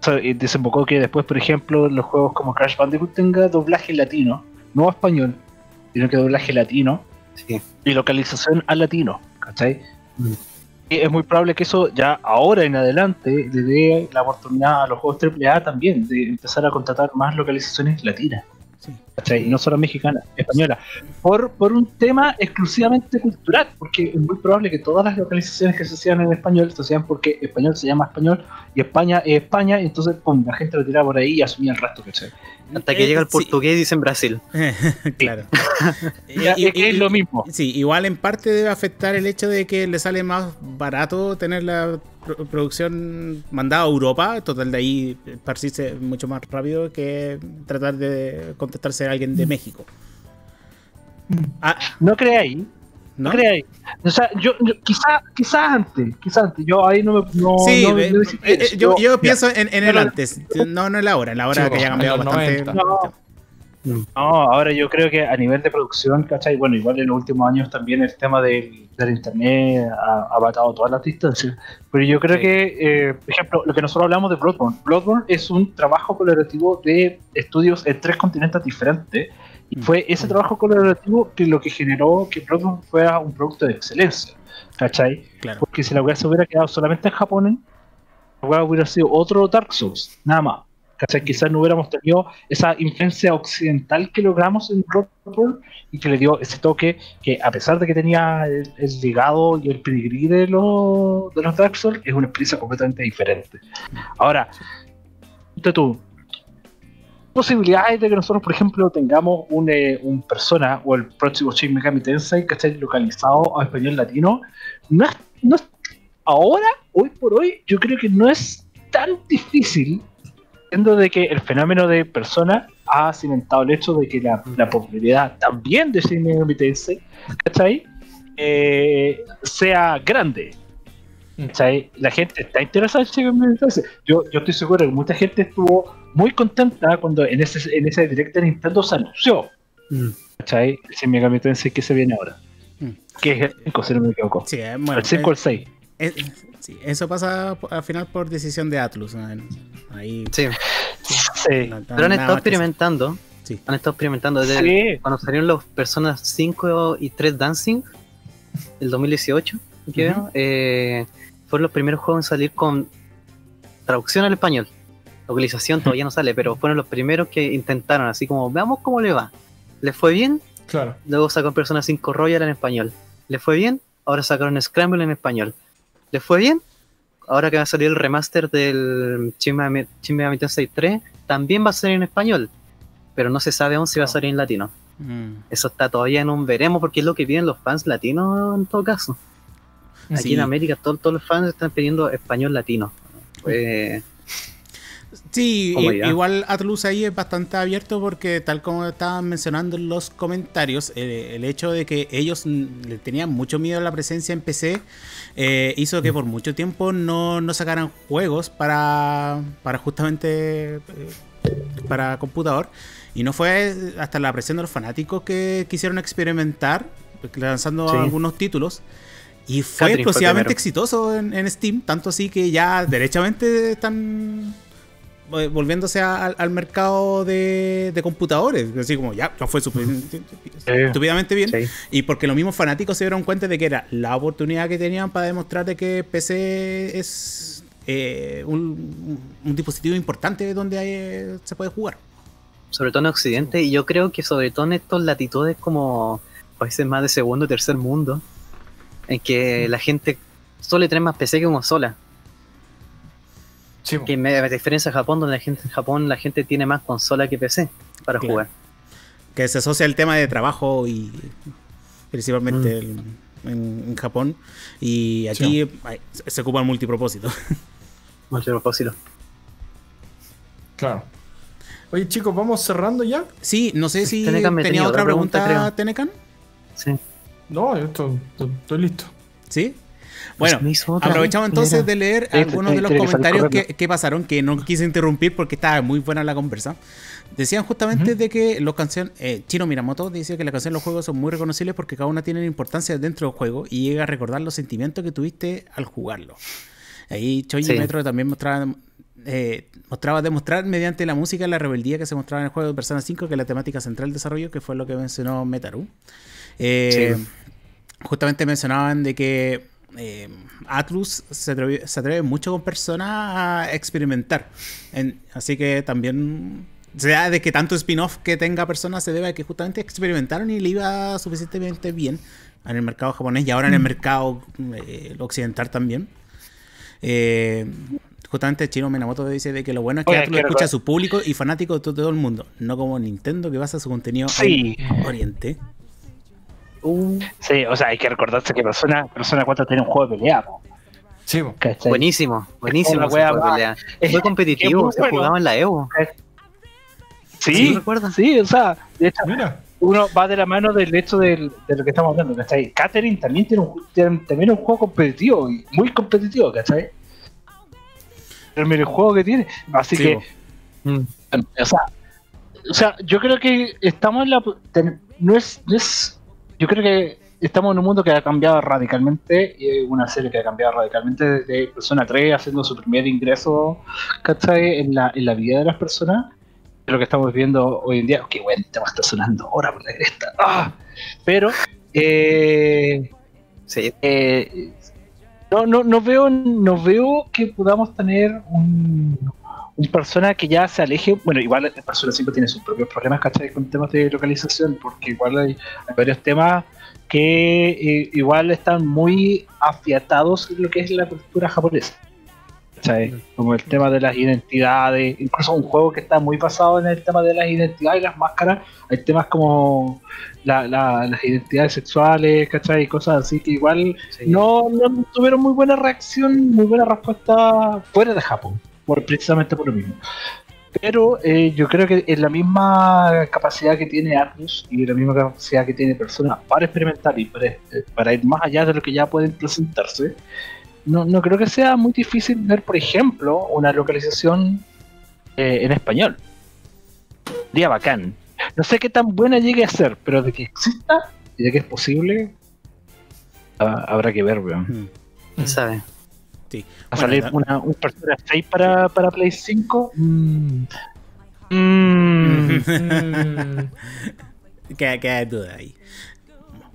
eso, eh, desembocó que después, por ejemplo, los juegos como Crash Bandicoot tenga doblaje latino, no español, sino que doblaje latino Sí. y localización al latino, ¿cachai? Mm. Y es muy probable que eso ya ahora en adelante le dé la oportunidad a los juegos AAA también de empezar a contratar más localizaciones latinas. Sí. ¿Cachai? Y no solo mexicanas, españolas. Por, por un tema exclusivamente cultural, porque es muy probable que todas las localizaciones que se hacían en español se hacían porque español se llama español y España es España, y entonces pum, la gente lo tiraba por ahí y asumía el resto, ¿cachai? Hasta que Eh, llega el sí. portugués y dicen Brasil. claro. Ya, Y- es que es lo mismo. Sí, igual en parte debe afectar el hecho de que le sale más barato tener la pro- producción mandada a Europa, total de ahí esparcirse mucho más rápido que tratar de contactarse a alguien de México. Ah, No creáis, ¿no? no creáis. O sea, yo, yo quizá, quizás antes, quizás antes, yo ahí no me. No, Sí, no, eh, eh, yo, yo pienso en, en el antes, no, no en la hora, en la hora que ya ha cambiado bastante. 90. No. No, ahora yo creo que a nivel de producción, ¿cachai? Bueno, igual en los últimos años también el tema del, del internet ha, ha matado todas las distancias. Pero yo creo Sí. que, eh, por ejemplo, lo que nosotros hablamos de Bloodborne. Bloodborne es un trabajo colaborativo de estudios en tres continentes diferentes. Y Mm. fue ese trabajo colaborativo que lo que generó que Bloodborne fuera un producto de excelencia. ¿Cachai? Claro. Porque si la weá se hubiera quedado solamente en Japón, la hubiera sido otro Dark Souls, nada más. ¿Cachai? Quizás no hubiéramos tenido esa influencia occidental que logramos en Bloodborne y que le dio ese toque que, a pesar de que tenía el, el legado y el pedigrí de los, de los Dark Souls, es una experiencia completamente diferente. Ahora, tú, posibilidades de que nosotros, por ejemplo, tengamos un, eh, un persona o el próximo Shin Megami Tensei, ¿cachai? Localizado a español latino, no es, no es- ahora, hoy por hoy, yo creo que no es tan difícil, siendo de que el fenómeno de persona ha cimentado el hecho de que la, la popularidad también de Shin Megami Tensei, ¿cachai? Eh, sea grande. ¿cachai? La gente está interesada en Shin Megami Tensei. Yo, yo estoy seguro que mucha gente estuvo muy contenta cuando en ese, en ese direct de Nintendo se anunció, Mm. ¿cachai? El Shin Megami Tensei que se viene ahora. Mm. Que es el 5, si no me equivoco. Sí, bueno, el 5 o el 6. eh, eh, sí, eso pasa al final por decisión de Atlus. ¿no? Ahí, Sí. Sí. no- no- Pero han estado experimentando. Sí. Han estado experimentando desde Sí. cuando salieron los Personas 5 y 3 Dancing, el 2018, que Ujú. veo, eh, fueron los primeros juegos en salir con traducción al español. Localización todavía no sale, pero fueron los primeros que intentaron, así como, veamos cómo le va. ¿Le fue bien? Claro. Luego sacaron Persona 5 Royal en español. ¿Le fue bien? Ahora sacaron Scramble en español. ¿Le fue bien? Ahora que va a salir el remaster del Shin Megami Tensei 3, también va a salir en español. Pero no se sabe aún si va a salir en latino. Mm. Eso está todavía en un veremos porque es lo que piden los fans latinos en todo caso. Aquí Sí. en América todo- todos los fans están pidiendo español latino. Eh, Sí, ya. igual Atlus ahí es bastante abierto porque tal como estaban mencionando en los comentarios, eh, el hecho de que ellos mm, le tenían mucho miedo a la presencia en PC eh, hizo que por mucho tiempo no, no sacaran juegos para, para justamente eh, para computador. Y no fue hasta la presión de los fanáticos que quisieron experimentar lanzando Sí. algunos títulos. Y fue Catherine fue primero. exitoso en, en Steam, tanto así que ya derechamente están volviéndose a- al, al mercado de, de computadores. Así como ya, ya fue estúpidamente bien. sí. Y porque los mismos fanáticos se dieron cuenta de que era la oportunidad que tenían para demostrar de que PC es eh, un, dispositivo importante donde hay- se puede jugar. Sobre todo en Occidente, y yo creo que sobre todo en estos latitudes como países más de segundo y tercer mundo, en que la gente suele tener más PC que consola. Sí. Que me, a diferencia de Japón, donde la gente en Japón la gente tiene más consola que PC para Claro. jugar. Que se asocia el tema de trabajo y principalmente Mm. el- en, en Japón. Y aquí ay, se- se ocupa el multipropósito. Mucho propósito. Claro. Oye, chicos, ¿vamos cerrando ya? Sí, no sé si Tenecan me tenía tenía otra otra pregunta, pregunta. Tenecan. Sí. No, yo estoy listo. ¿Sí? Bueno, hizo otra. aprovechamos entonces de leer algunos de los que salir comentarios que, que pasaron, que no quise interrumpir porque estaba muy buena la conversa. Decían justamente de que los canciones, eh, Chino Miramoto decía que las canciones de los juegos son muy reconocibles porque cada una tiene importancia dentro del juego y llega a recordar los sentimientos que tuviste al jugarlo. Ahí Choji Sí. Metro también mostraba, eh, mostraba demostrar mediante la música la rebeldía que se mostraba en el juego de Persona 5, que es la temática central del desarrollo, que fue lo que mencionó Metaru. Eh, Sí. Justamente mencionaban de que eh, Atlus se atreve, se atreve mucho con personas a experimentar. En- así que también sea de que tanto spin-off que tenga personas se debe a que justamente experimentaron y le iba suficientemente bien en el mercado japonés y ahora en el mercado eh, occidental también. Eh, justamente Chino Minamoto dice de que lo bueno es que Oye, Atlus escucha a su público y fanático de to- todo el mundo, no como Nintendo que basa su contenido Sí. en Oriente. Uh, Sí, o sea, hay que recordarse que Persona, Persona 4 tiene un juego de pelea. po, Sí. ¿cachai? buenísimo, buenísimo. Pelea. Es- Fue competitivo, es muy se bueno. jugaba en la Evo. Sí, ¿Sí recuerdas? sí, o sea, de hecho, Mira. uno va de la mano del hecho del- de lo que estamos hablando, ¿cachai? Catherine también tiene un, tiene también un juego competitivo, y muy competitivo, ¿cachai? El juego que tiene. Así Sí, que. Mm. o sea, o sea, yo creo que estamos en la. ten- no, es, no es. Yo creo que estamos en un mundo que ha cambiado radicalmente, y una serie que ha cambiado radicalmente desde Persona 3 haciendo su primer ingreso, ¿cachai? En la, en la vida de las personas. Lo que estamos viendo hoy en día, qué buen tema está sonando ahora por la cresta. ¡Ah! Pero, eh, Sí, eh, no, no, no veo, no veo que podamos tener un, un persona que ya se aleje. Bueno, igual el Persona 5 tiene sus propios problemas, ¿cachai? Con temas de localización, porque igual hay, hay varios temas que eh, igual están muy afiatados en lo que es la cultura japonesa. ¿cachai? Como el tema de las identidades, incluso un juego que está muy basado en el tema de las identidades y las máscaras. Hay temas como la- la- las identidades sexuales, ¿cachai? Y cosas así que igual sí. no, no tuvieron muy buena reacción, muy buena respuesta fuera de Japón, por, precisamente por lo mismo. Pero eh, yo creo que en la misma capacidad que tiene Atlus y la misma capacidad que tiene personas para experimentar y para, eh, para ir más allá de lo que ya pueden presentarse, no, no creo que sea muy difícil ver, por ejemplo, una localización eh, en español. Sería bacán. No sé qué tan buena llegue a ser, pero de que exista y de que es posible, ah, habrá que ver, weón. Mm, ¿Quién sabe? Sí. ¿Va a Bueno, salir da- una, un Persona 6 para, para Play 5? Mm. Mm. Queda, queda duda ahí.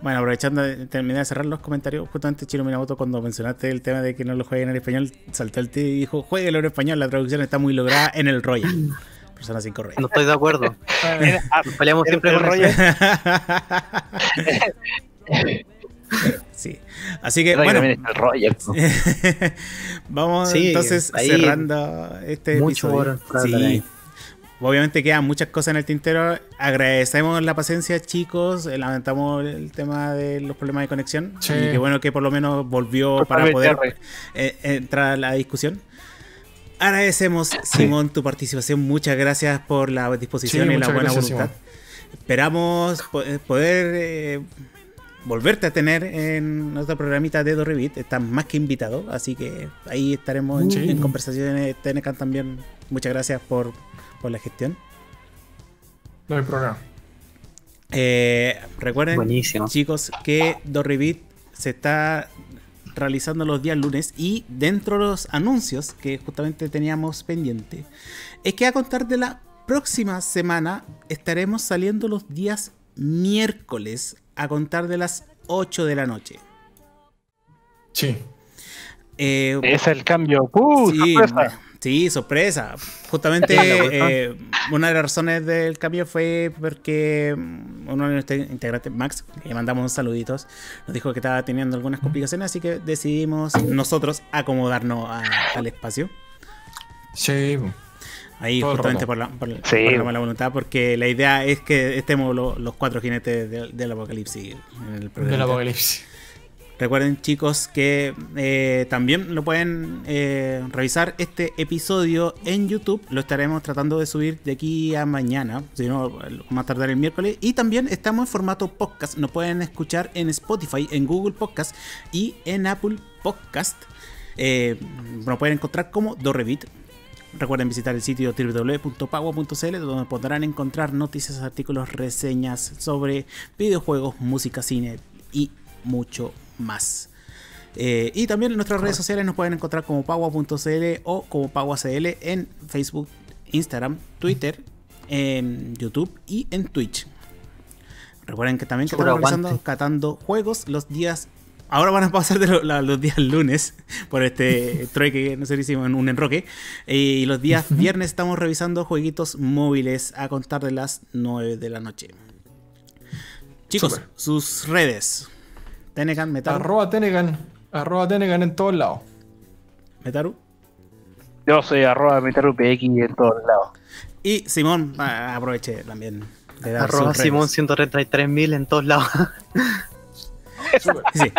Bueno, aprovechando de terminar de cerrar los comentarios, justamente Chino Minamoto, cuando mencionaste el tema de que no lo jueguen en español, saltó el tío y dijo: Jueguelo en español, la traducción está muy lograda en el Royal. Persona 5 Royal. No estoy de acuerdo. Ah, Nos peleamos El- siempre el con rollo- eso. Sí. Así que, bueno. también está el Roger. Vamos Sí, entonces cerrando este mucho episodio. Obviamente quedan muchas cosas en el tintero. Agradecemos la paciencia, chicos. Eh, Lamentamos el tema de los problemas de conexión. Sí. Y qué bueno que por lo menos volvió Por para poder eh, entrar a la discusión. Agradecemos, Simón, tu participación. Muchas gracias por la disposición Sí, y la buena gracias, voluntad. Esperamos po- poder eh, volverte a tener en nuestro programita de Dorrevit. Estás más que invitado, así que ahí estaremos en, Sí. en conversaciones. Tenecan también. Muchas gracias por, por la gestión. No hay problema. Eh, recuerden, Buenísimo. chicos, que Dorrevit se está realizando los días lunes y dentro de los anuncios que justamente teníamos pendiente, es que a contar de la próxima semana estaremos saliendo los días miércoles a contar de las 8 de la noche. Sí. Eh, es el cambio. ¡Uh! Sí, sorpresa! sí, sorpresa. Justamente eh, una de las razones del cambio fue porque mm, uno de nuestros integrantes, Max, que le mandamos unos saluditos, nos dijo que estaba teniendo algunas complicaciones, así que decidimos nosotros acomodarnos a- al espacio. Sí. Ahí Todo justamente por la, por, Sí. por la mala voluntad, porque la idea es que estemos lo- los cuatro jinetes del, del apocalipsis en el programa. Del apocalipsis. Recuerden chicos que eh, también lo pueden eh, revisar este episodio en YouTube. Lo estaremos tratando de subir de aquí a mañana, si no más tardar el miércoles. Y también estamos en formato podcast. Nos pueden escuchar en Spotify, en Google Podcast y en Apple Podcast. Eh, nos pueden encontrar como Dorrevit. Recuerden visitar el sitio www.pagua.cl donde podrán encontrar noticias, artículos, reseñas sobre videojuegos, música, cine y mucho más. Eh, y también en nuestras redes sociales nos pueden encontrar como pagua.cl o como paguacl en Facebook, Instagram, Twitter, en YouTube y en Twitch. Recuerden que también que estamos realizando catando juegos los días. Ahora van a pasar de lo- la- los días lunes por este trueque que nosotros hicimos en un enroque. Y los días viernes estamos revisando jueguitos móviles a contar de las 9 de la noche. Chicos, sus redes. Tenecan, Metaru. Arroba Tenegan. Arroba Tenegan en todos lados. Metaru. Yo soy arroba meterupx en todos lados. Y Simón, ah, aproveche también de dar Arroba. Simón 133.000 en todos lados. Sí.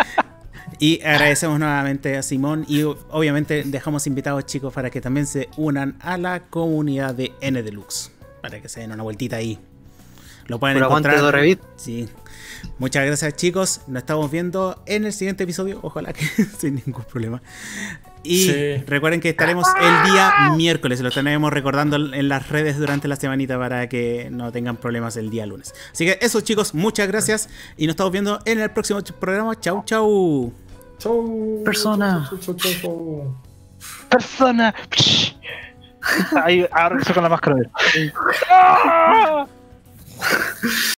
Y agradecemos nuevamente a Simón y obviamente dejamos invitados chicos para que también se unan a la comunidad de N Deluxe. Para que se den una vueltita ahí. Lo pueden aguante encontrar. Revit. Sí. Muchas gracias chicos. Nos estamos viendo en el siguiente episodio. Ojalá que sin ningún problema. Y Sí. recuerden que estaremos el día miércoles. Lo estaremos recordando en las redes durante la semanita para que no tengan problemas el día lunes. Así que eso chicos, muchas gracias. Y nos estamos viendo en el próximo programa. Chau, chau. Chau. Persona. Chau, chau, chau, chau. Persona. Ahí, ahora con la máscara.